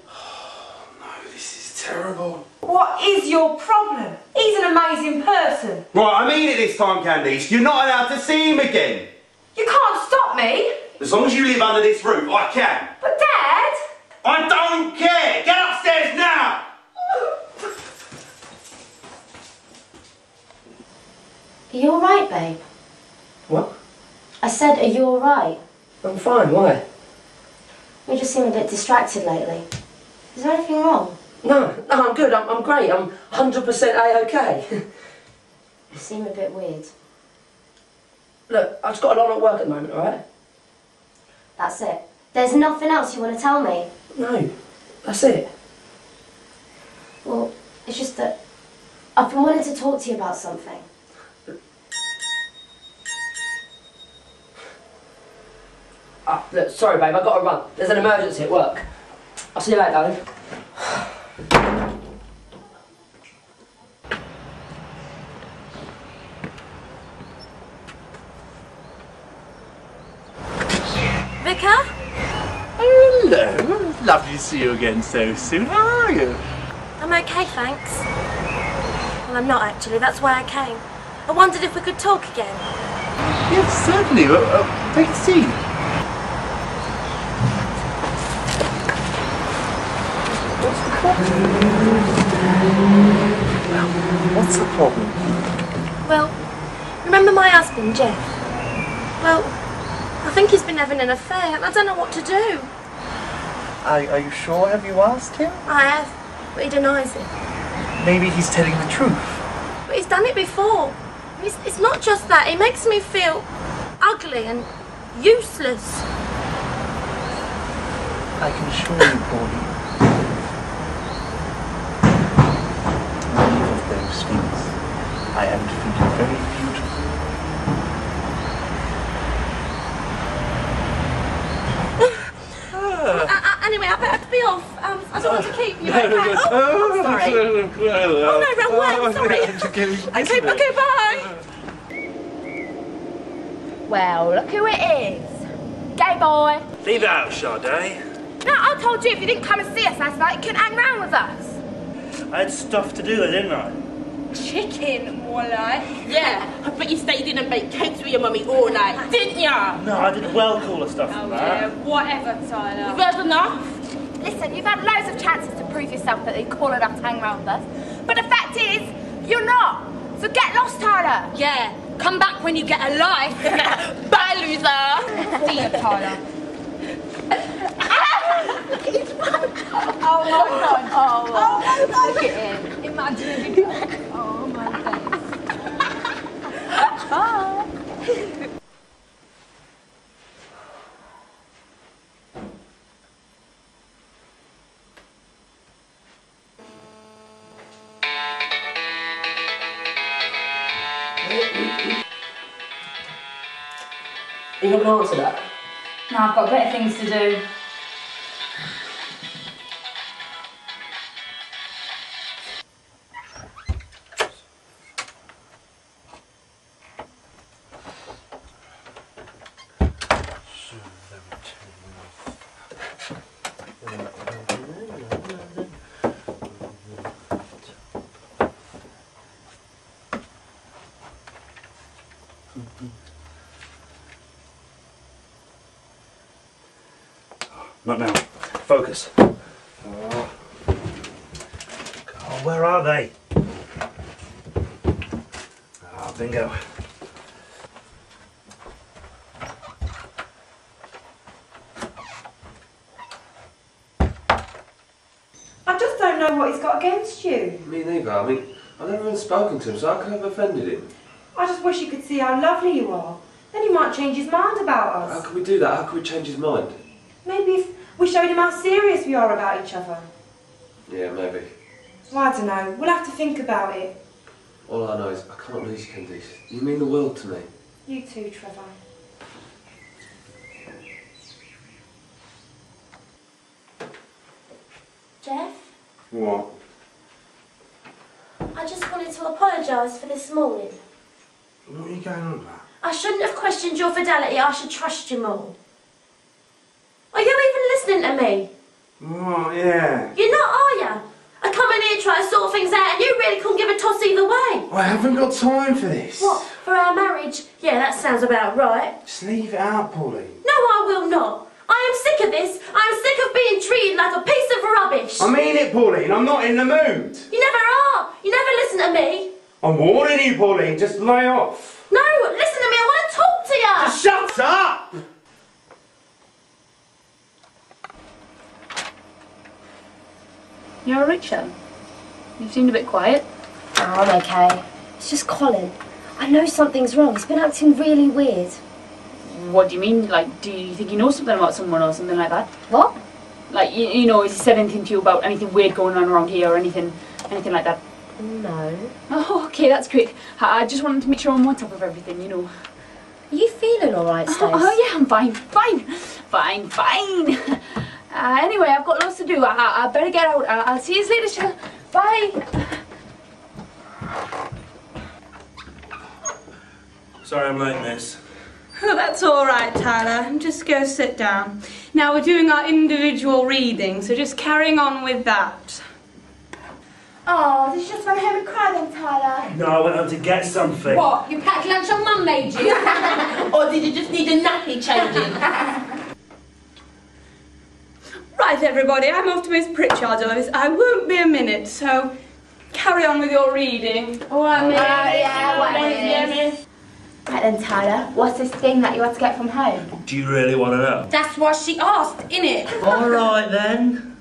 No, this is terrible. What is your problem? He's an amazing person. Right, I mean it this time, Candice. You're not allowed to see him again. You can't stop me. As long as you live under this roof, I can. But Dad! I don't care. Get upstairs now. Are you alright, babe? What? I said, are you alright? I'm fine, why? You just seem a bit distracted lately. Is there anything wrong? No, no, I'm good. I'm, I'm great. I'm 100% A-OK. You seem a bit weird. Look, I've just got a lot at work at the moment, alright? That's it. There's nothing else you want to tell me? No, that's it. Well, it's just that I've been wanting to talk to you about something. Ah, look, sorry, babe. I've got to run. There's an emergency at work. I'll see you later, darling. Vicar? Hello. Lovely to see you again so soon. How are you? I'm okay, thanks. Well, I'm not actually. That's why I came. I wondered if we could talk again. Yes, certainly. Uh, uh, take a seat. What's the problem? Well, remember my husband, Jeff? Well, I think he's been having an affair and I don't know what to do. Are, are you sure? Have you asked him? I have, but he denies it. Maybe he's telling the truth. But he's done it before. It's, it's not just that, it makes me feel ugly and useless. I can assure you, Pauline. None of those things. I am to think you very beautiful. Uh, uh, anyway, I better be off. Um, I don't want to keep you. No, okay? no, no. Oh, I'm sorry. Oh, no, wrong way, sorry. Okay, okay, bye. Well, look who it is. Gay boy. Leave it out, Sade. No, I told you if you didn't come and see us last night, you couldn't hang around with us. I had stuff to do, didn't I? Chicken, more like. Yeah, but you stayed in and baked cakes with your mummy all night, didn't ya? No, I did well cooler stuff oh, than Yeah, that. whatever, Tyler. You've had enough? Listen, you've had loads of chances to prove yourself that you're cool enough to hang around with us. But the fact is, you're not. So get lost, Tyler. Yeah, come back when you get a life. Bye, loser. See you, Tyler. Oh my god. Oh, oh my god. Look at him. Imagine if you Oh my god. Bye. You're not going to answer that? No, I've got better things to do. Spoken to him, so how could I have offended him? I just wish you could see how lovely you are. Then he might change his mind about us. How us. could we do that? How could we change his mind? Maybe if we showed him how serious we are about each other. Yeah, maybe. Well, I don't know. We'll have to think about it. All I know is I can't lose you, Candice. You mean the world to me. You too, Trevor. Jeff, What? I just wanted to apologise for this morning. What are you going on about? I shouldn't have questioned your fidelity. I should trust you more. Are you even listening to me? What? Yeah. You're not, are you? I come in here trying to sort things out and you really couldn't give a toss either way. I haven't got time for this. What, for our marriage? Yeah, that sounds about right. Just leave it out, Pauline. No, I will not. I am sick of this. I am sick of being treated like a piece of rubbish. I mean it, Pauline. I'm not in the mood. You never are. You never listen to me. I'm warning you, Pauline. Just lay off. No, listen to me. I want to talk to you. Just shut up! You're alright, Shell? You seemed a bit quiet. Oh, I'm okay. It's just Colin. I know something's wrong. He's been acting really weird. What do you mean? Like, do you think he knows something about someone or something like that? What? Like, you, you know, has he said anything to you about anything weird going on around here or anything, anything like that? No. Oh, okay, that's great. I, I just wanted to make sure I'm on top of everything, you know. Are you feeling alright, Stace? Oh, oh, yeah, I'm fine, fine, fine, fine. Uh, anyway, I've got lots to do. I, I, I better get out. I, I'll see you later, Shell. Bye. Sorry I'm late, miss. Oh, that's all right, Tyler. Just go sit down. Now we're doing our individual reading, so just carrying on with that. Oh, did you just run home and cry then, Tyler? No, I went home to get something. What? You packed lunch your mum made you? or did you just need a nappy changing? Right, everybody, I'm off to Miss Pritchard's office. I won't be a minute, so carry on with your reading. All right, miss. yeah, what what is is miss? Right then, Tyler, what's this thing that you had to get from home? Do you really want to know? That's what she asked, innit? All right then.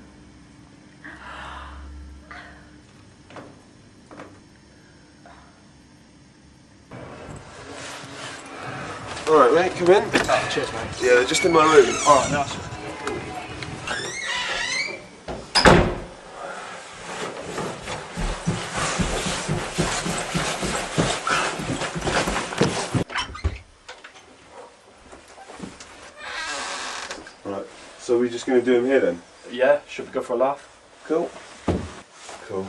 All right, mate, come in. cheers, mate. Yeah, they're just in my room. Oh, All right, nice. Right, so we're just going to do them here then? Yeah, should we go for a laugh? Cool. Cool.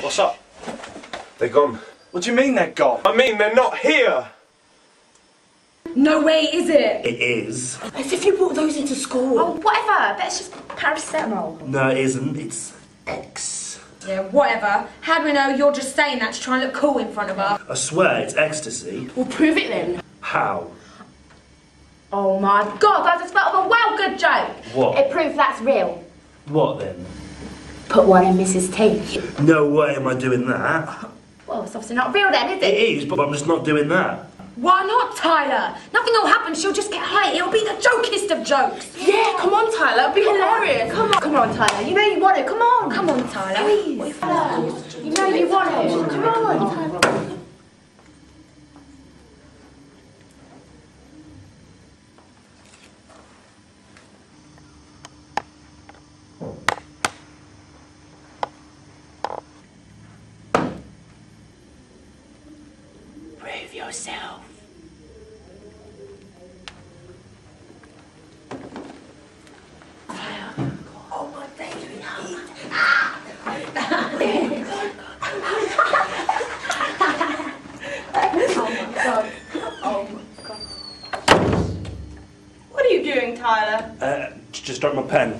What's up? They're gone. What do you mean they're gone? I mean, they're not here! No way, is it? It is. As if you brought those into school. Oh, whatever. That's just paracetamol. No, it isn't. It's X. Yeah, whatever. How do we know you're just saying that to try and look cool in front of us? I swear it's ecstasy. Well, prove it then. How? Oh my god, I just thought of a well good joke. What? It proves that's real. What then? Put one in Mrs. teeth. No way am I doing that. Well, it's obviously not real then, is It it? is, but I'm just not doing that. Why not, Tyler? Nothing will happen. She'll just get high. It'll be the jokest of jokes. Yeah, come on, Tyler. It'll be hilarious. Come on, come on, Tyler. You know you want it. Come on. Come on, Tyler. Please. You know you want it. Come on, Tyler. Prove yourself. Oh, my baby. Oh my god. Oh my god. What are you doing, Tyler? Uh, just drop my pen.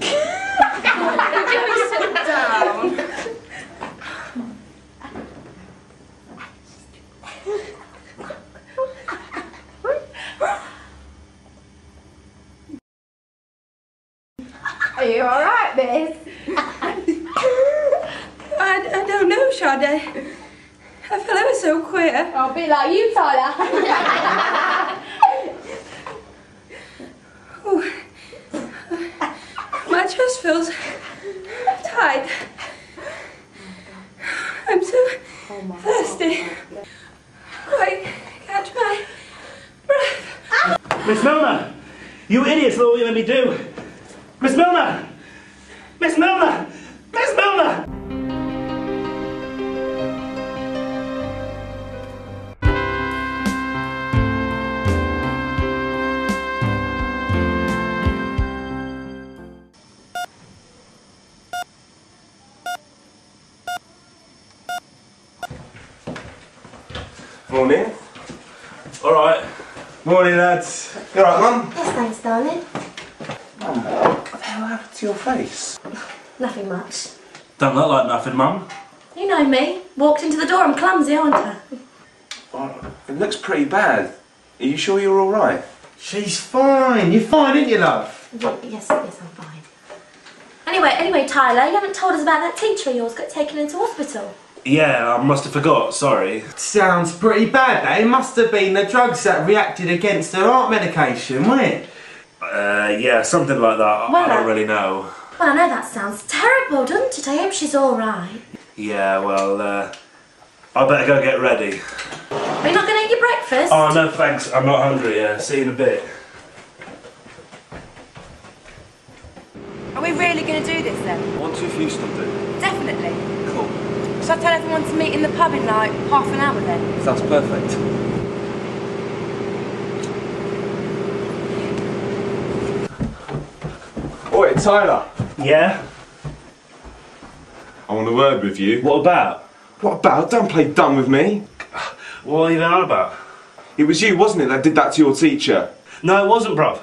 Alright. Morning, lads. You alright, Mum? Yes, thanks, darling. Mum, what the hell happened to your face? Nothing much. Don't look like nothing, Mum. You know me. Walked into the door, I'm clumsy, aren't I? It looks pretty bad. Are you sure you're alright? She's fine. You're fine, aren't you, love? Y- yes, yes, I'm fine. Anyway, anyway, Tyler, you haven't told us about that teacher of yours got taken into hospital. Yeah, I must have forgot, sorry. Sounds pretty bad, that. It must have been the drugs that reacted against her heart medication, wasn't it? Uh, yeah, something like that. I- Well, I don't uh, really know. Well, I know that sounds terrible, doesn't it? I hope she's all right. Yeah, well, uh, I better go get ready. Are you not going to eat your breakfast? Oh, no thanks, I'm not hungry. Yeah, see you in a bit. Are we really going to do this then? One, two, three, stop it. Definitely. Cool. Shall I tell everyone to meet in the pub in like half an hour then? Sounds perfect. Oi, Tyler. Yeah? I want a word with you. What about? What about? Don't play dumb with me. What are you on about? It was you, wasn't it, that did that to your teacher? No, it wasn't, bruv.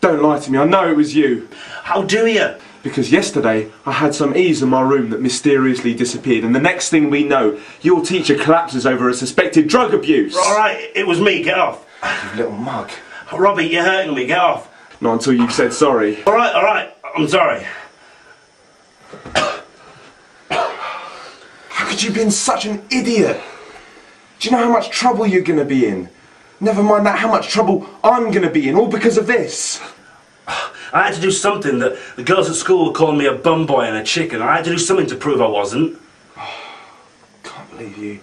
Don't lie to me, I know it was you. How do you? Because yesterday I had some E's in my room that mysteriously disappeared, and the next thing we know, your teacher collapses over a suspected drug abuse. Alright, it was me, get off. You little mug. Robbie, you're hurting me, get off. Not until you've said sorry. Alright, alright, I'm sorry. How could you be such an idiot? Do you know how much trouble you're going to be in? Never mind that, how much trouble I'm going to be in, all because of this. I had to do something that the girls at school were calling me a bum boy and a chicken. I had to do something to prove I wasn't. Can't believe you.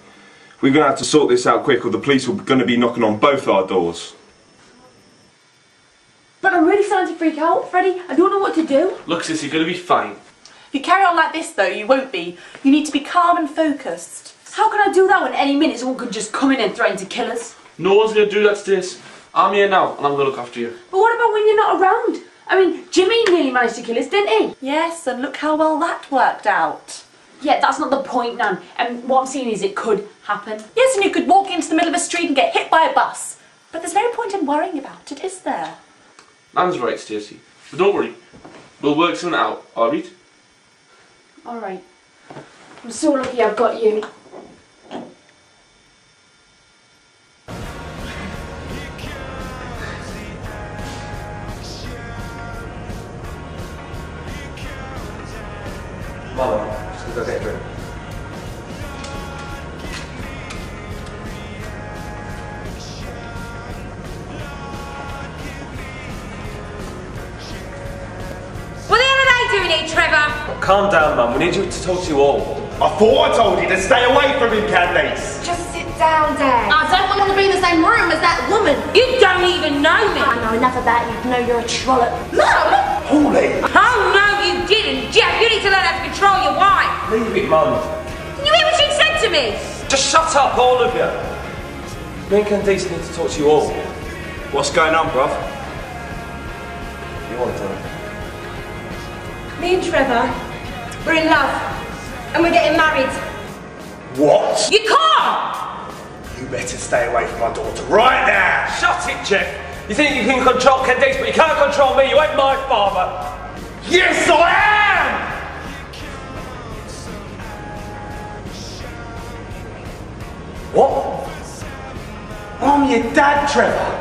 We're going to have to sort this out quick, or the police are going to be knocking on both our doors. But I'm really starting to freak out, Freddie. I don't know what to do. Look, sis, you're going to be fine. If you carry on like this though, you won't be. You need to be calm and focused. How can I do that when any minute someone could just come in and threaten to kill us? No one's going to do that to this. I'm here now, and I'm going to look after you. But what about when you're not around? I mean, Jimmy nearly managed to kill us, didn't he? Yes, and look how well that worked out. Yeah, that's not the point, Nan. And what I'm saying is it could happen. Yes, and you could walk into the middle of a street and get hit by a bus. But there's no point in worrying about it, is there? Nan's right, Stacey. But don't worry. We'll work something out, alright? Alright. I'm so lucky I've got you. Down, need you to talk to you all. I thought I told you to stay away from him, Candice. Just sit down, Dad. I don't want to be in the same room as that woman. You don't even know me. I know enough about you to know you're a trollop. No! Holy! Oh no, you didn't. Jeff, you need to learn how to control your wife. Leave it, Mum. Can you hear what she said to me? Just shut up, all of you. Me and Candice need to talk to you all. What's going on, bruv? You want to? Me and Trevor, we're in love. And we're getting married. What? You can't! You better stay away from my daughter right now. Shut it, Jeff! You think you can control Candice, but you can't control me. You ain't my father. Yes, I am. What? I'm your dad, Trevor.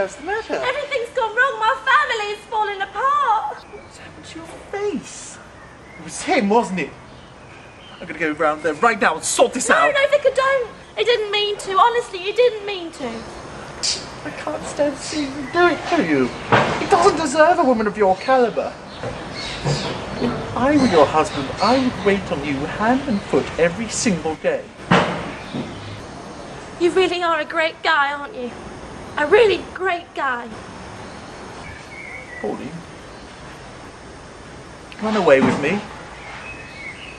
What the matter? Everything's gone wrong. My family is falling apart. What's happened to your face? It was him, wasn't it? I'm going to go round there right now and sort this No, out. no, no, Vicar, don't. He didn't mean to. Honestly, he didn't mean to. I can't stand seeing you do it, do you? He doesn't deserve a woman of your caliber. If I were your husband, I would wait on you hand and foot every single day. You really are a great guy, aren't you? A really great guy. Pauline, run away with me.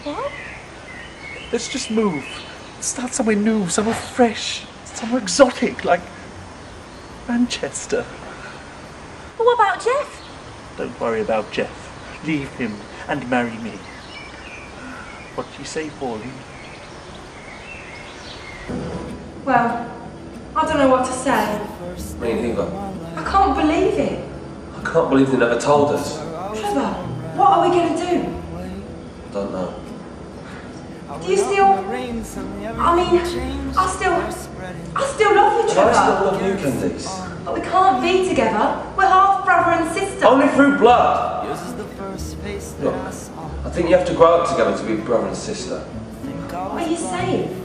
What? Let's just move. Start somewhere new, somewhere fresh, somewhere exotic, like Manchester. But what about Jeff? Don't worry about Jeff. Leave him and marry me. What do you say, Pauline? Well, I don't know what to say. Me neither. I can't believe it. I can't believe they never told us. Trevor, what are we going to do? I don't know. Do you still... I mean, I still... I still love you, trevor I Trevor. still love you, Candice. But we can't be together. We're half brother and sister. Only through blood. Look, I think you have to grow up together to be brother and sister. What are you saying?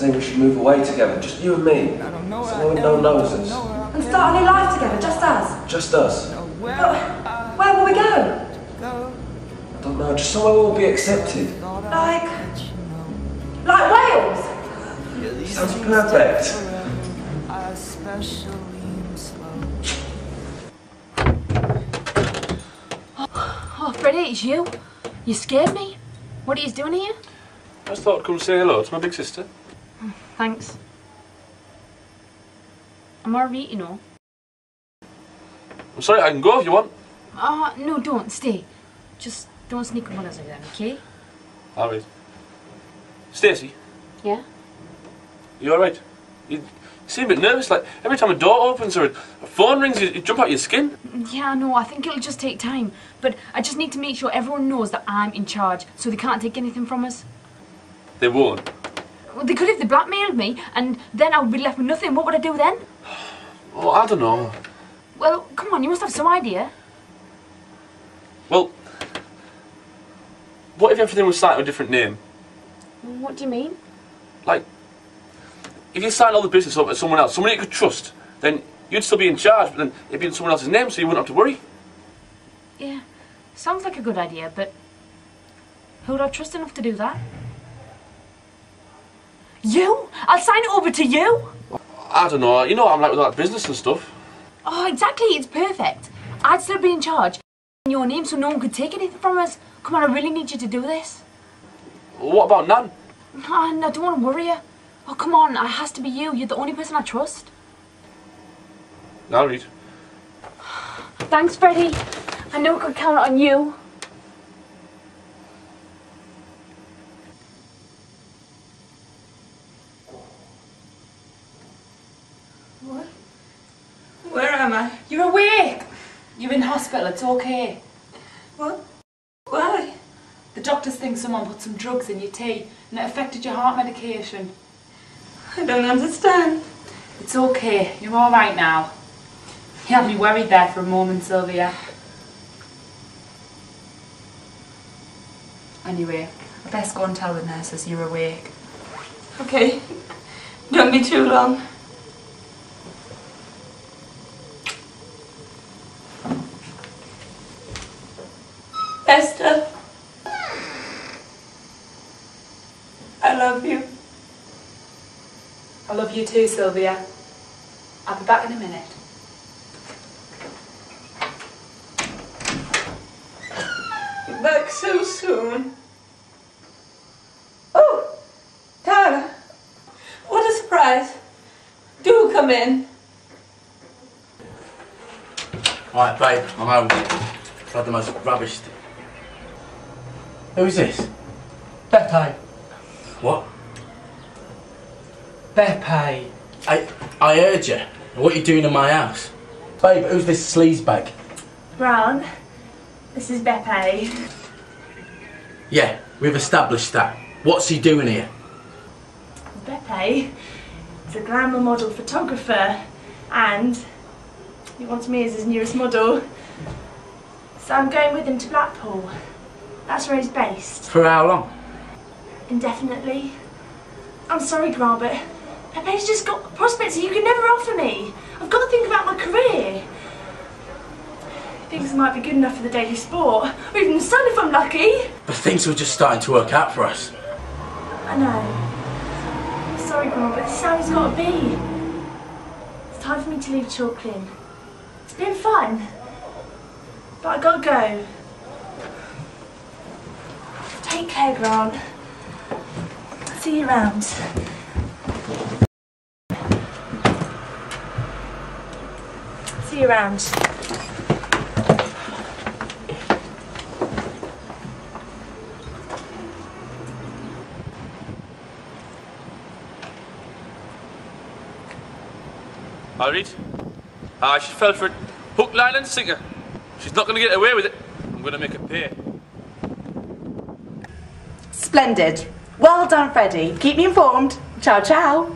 I'm saying we should move away together, just you and me. So no one knows us. And start a new life together, just us. Just us. But where will we go? I don't know, just somewhere we'll be accepted. Like... Like Wales? Sounds perfect. Oh, Freddie, it's you. You scared me. What are you doing here? I just thought I'd come say hello to my big sister. Thanks. I'm alright, you know. I'm sorry, I can go if you want. Oh, no, don't. Stay. Just don't sneak up on us again, okay? Alright. Stacey, Yeah? you alright? You seem a bit nervous, like every time a door opens or a phone rings, you, you jump out your skin. Yeah, no, I think it'll just take time. But I just need to make sure everyone knows that I'm in charge, so they can't take anything from us. They won't. Well, they could if they blackmailed me, and then I would be left with nothing. What would I do then? Oh, I don't know. Well, come on, you must have some idea. Well, what if everything was signed with a different name? What do you mean? Like, if you signed all the business over to someone else, someone you could trust, then you'd still be in charge, but then it'd be in someone else's name, so you wouldn't have to worry. Yeah, sounds like a good idea, but who would I trust enough to do that? You? I'll sign it over to you. I don't know. You know what I'm like with that business and stuff. Oh, exactly. It's perfect. I'd still be in charge. In your name, so no one could take anything from us. Come on, I really need you to do this. What about Nan? No, I don't want to worry you. Oh, come on. It has to be you. You're the only person I trust. I'll read. Thanks, Freddie. I know I could count on you. What? Where am I? You're awake. You're in hospital. It's okay. What? Why? The doctors think someone put some drugs in your tea and it affected your heart medication. I don't understand. It's okay. You're all right now. You had me worried there for a moment, Sylvia. Anyway, I best go and tell the nurses you're awake. Okay. Don't be too long. Esther. I love you. I love you too, Sylvia. I'll be back in a minute. Back so soon. Oh, Tara. What a surprise. Do come in. Alright, babe, I'm home. I've had the most rubbish. Who's this? Beppe. What? Beppe. I I heard you. What are you doing in my house? Babe, who's this sleazebag? Brown, this is Beppe. Yeah, we've established that. What's he doing here? Beppe is a glamour model photographer and he wants me as his newest model. So I'm going with him to Blackpool. That's where he's based. For how long? Indefinitely. I'm sorry, Grant, but Beppe's just got prospects that you can never offer me. I've got to think about my career. Things might be good enough for the daily sport, or even the sun if I'm lucky. But things were just starting to work out for us. I know. Sorry, Grant, but this is how it's got to be. It's time for me to leave Chalklin. It's been fun, but I gotta go. Take care, Grant. See you around. You around. I'll read. Ah, she fell for it. Hook, line, and sinker. She's not going to get away with it. I'm going to make her pay. Splendid. Well done, Freddie. Keep me informed. Ciao, ciao.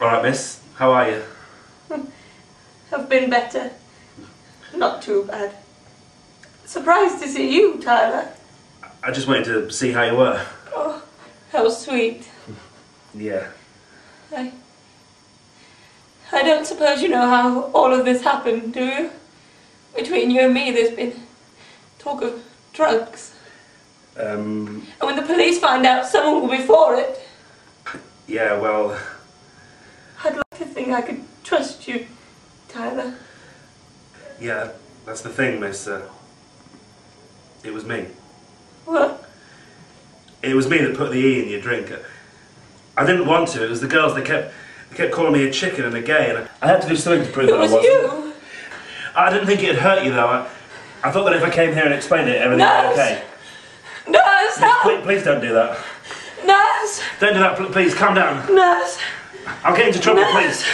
All right, miss. How are you? I've been better. Not too bad. Surprised to see you, Tyler. I just wanted to see how you were. Oh, how sweet. Yeah. I. I don't suppose you know how all of this happened, do you? Between you and me, there's been talk of drugs. Um. And when the police find out, someone will be for it. Yeah. Well. I'd like to think I could trust you, Tyler. Yeah. That's the thing, miss. Uh, it was me. What? It was me that put the E in your drink. I didn't want to. It was the girls. They kept. They kept calling me a chicken and a gay, and I had to do something to prove It that was I wasn't. you. I didn't think it'd hurt you though. I, I thought that if I came here and explained it, everything would be okay. Nurse, help! Please, please don't do that. Nurse! Don't do that, please. Calm down. Nurse! I'll get into trouble, Nurse! please.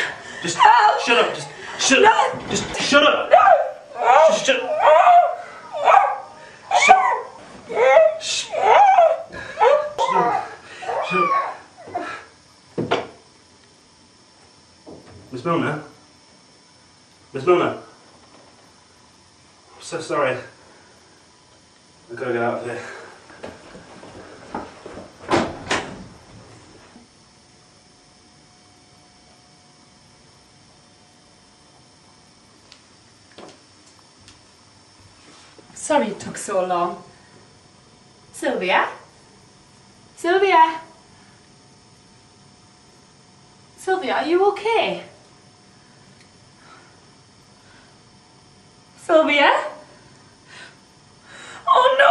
Just shut up. Just shut up. Just shut up. Just shut. Shut. Shh. Shut up. Shut up. Miss Milner? Miss Milner? I'm so sorry. I've got to get out of here. Sorry it took so long. Sylvia? Sylvia? Sylvia, are you okay? Sylvia? Oh no!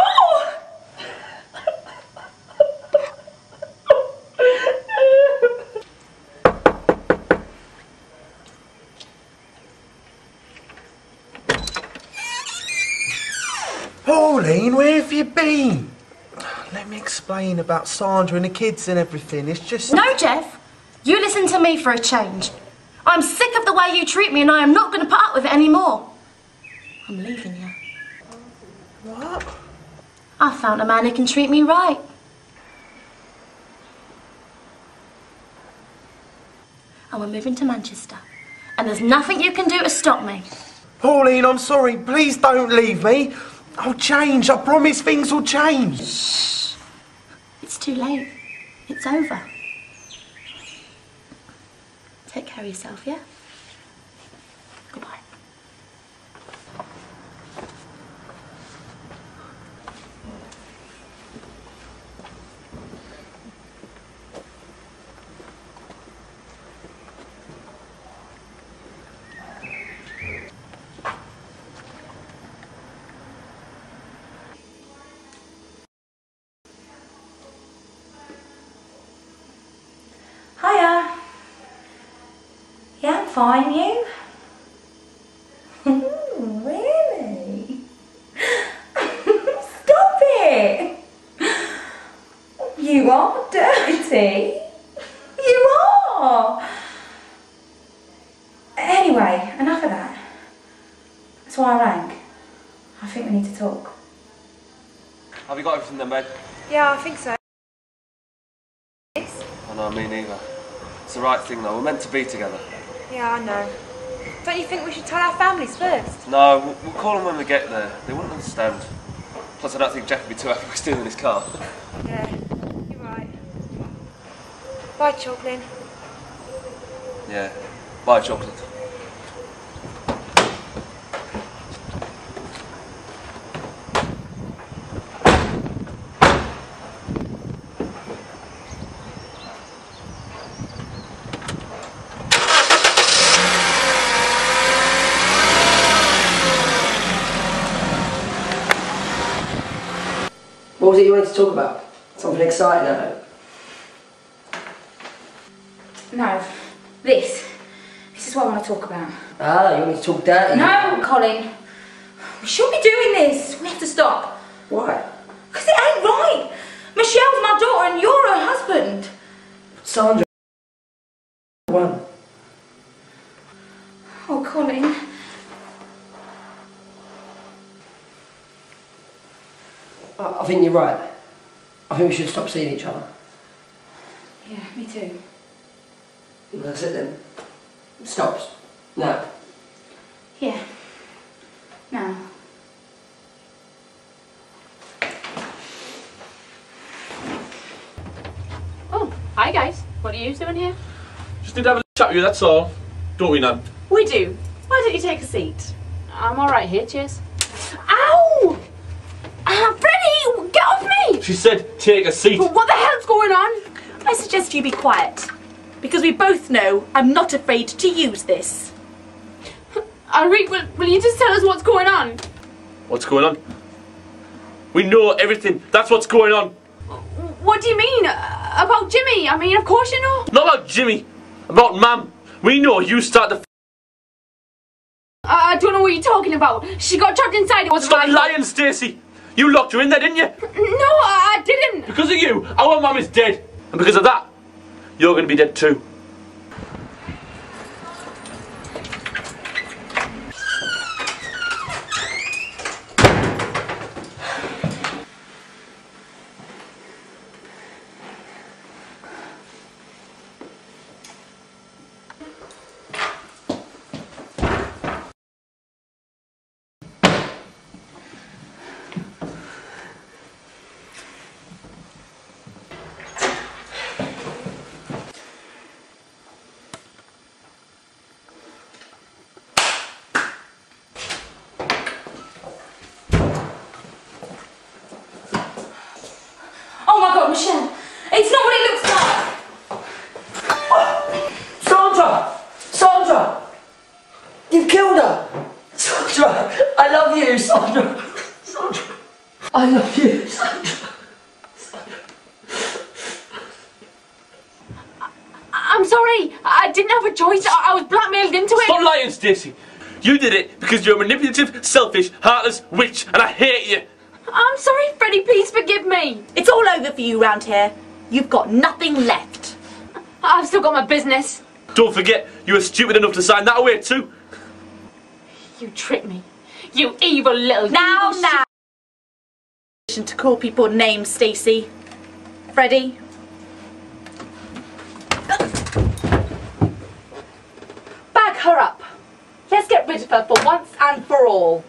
Pauline, where have you been? Let me explain about Sandra and the kids and everything. It's just. No, Jeff. You listen to me for a change. I'm sick of the way you treat me and I am not going to put up with it anymore. I'm leaving you. What? I found a man who can treat me right. And we're moving to Manchester. And there's nothing you can do to stop me. Pauline, I'm sorry. Please don't leave me. I'll change. I promise things will change. It's too late. It's over. Take care of yourself, yeah? Goodbye. Hiya. Yeah, I'm you? Hmm, really? Stop it! You are dirty. You are. Anyway, enough of that. That's why I rang. I think we need to talk. Have you got everything then, babe? Yeah, I think so. Oh no, me neither. It's the right thing though. We're meant to be together. Yeah, I know. Don't you think we should tell our families first? No, we'll, we'll call them when we get there. They wouldn't understand. Plus, I don't think Jack would be too happy we're stealing his car. Yeah, you're right. Bye, Chalklin. Yeah. Bye, chocolate. What was it you wanted to talk about? Something exciting, I hope. No, this. This is what I want to talk about. Ah, you want me to talk dirty? No, Colin. We shouldn't be doing this. We have to stop. Why? Because it ain't right. Michelle's my daughter and you're her husband. Sandra. One. Oh, Colin. I, I think you're right. I think we should stop seeing each other. Yeah, me too. That's it then. Stops. No. Yeah. Now. Oh, hi guys. What are you doing here? Just need to have a chat with you, that's all. Don't we, Nan? We do. Why don't you take a seat? I'm alright here, cheers. Ow! Ah, Freddie, get off me! She said, take a seat. What the hell's going on? I suggest you be quiet. Because we both know I'm not afraid to use this. Ari, will, will you just tell us what's going on? What's going on? We know everything. That's what's going on. What do you mean? Uh, about Jimmy? I mean, of course you know. Not about Jimmy. About Mam. We know you start the. Uh, I don't know what you're talking about. She got trapped inside. It was Stop my- lying, Stacey. You locked her in there, didn't you? No, I didn't. Because of you, our mum is dead. And because of that, you're going to be dead too. Oh my god, Michelle. It's not what it looks like. Sandra! Sandra! You've killed her! Sandra! I love you, Sandra! Sandra! I love you, Sandra! I'm sorry. I didn't have a choice. I, I was blackmailed into it. Stop lying, Stacey. You did it because you're a manipulative, selfish, heartless witch, and I hate you. I'm sorry, Freddie. Please forgive me. It's all over for you round here. You've got nothing left. I've still got my business. Don't forget, you were stupid enough to sign that away too. You tricked me. You evil little. Now, evil now. To call people names, Stacey. Freddie. Bag her up. Let's get rid of her for once and for all.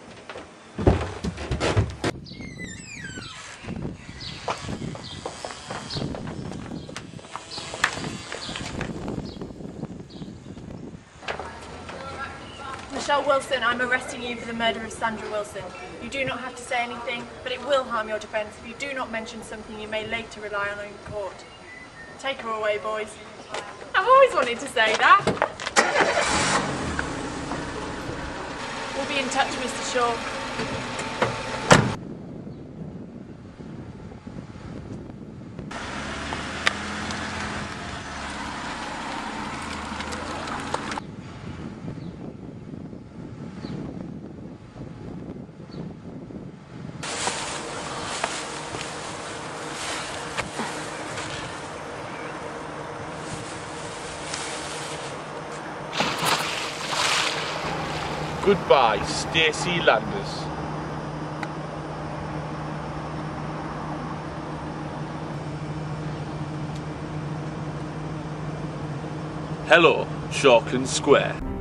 Michelle Wilson, I'm arresting you for the murder of Sandra Wilson. You do not have to say anything, but it will harm your defence if you do not mention something you may later rely on in court. Take her away, boys. I've always wanted to say that. We'll be in touch, Mr. Shaw. Goodbye, Stacey Landers. Hello, Chalklin Square.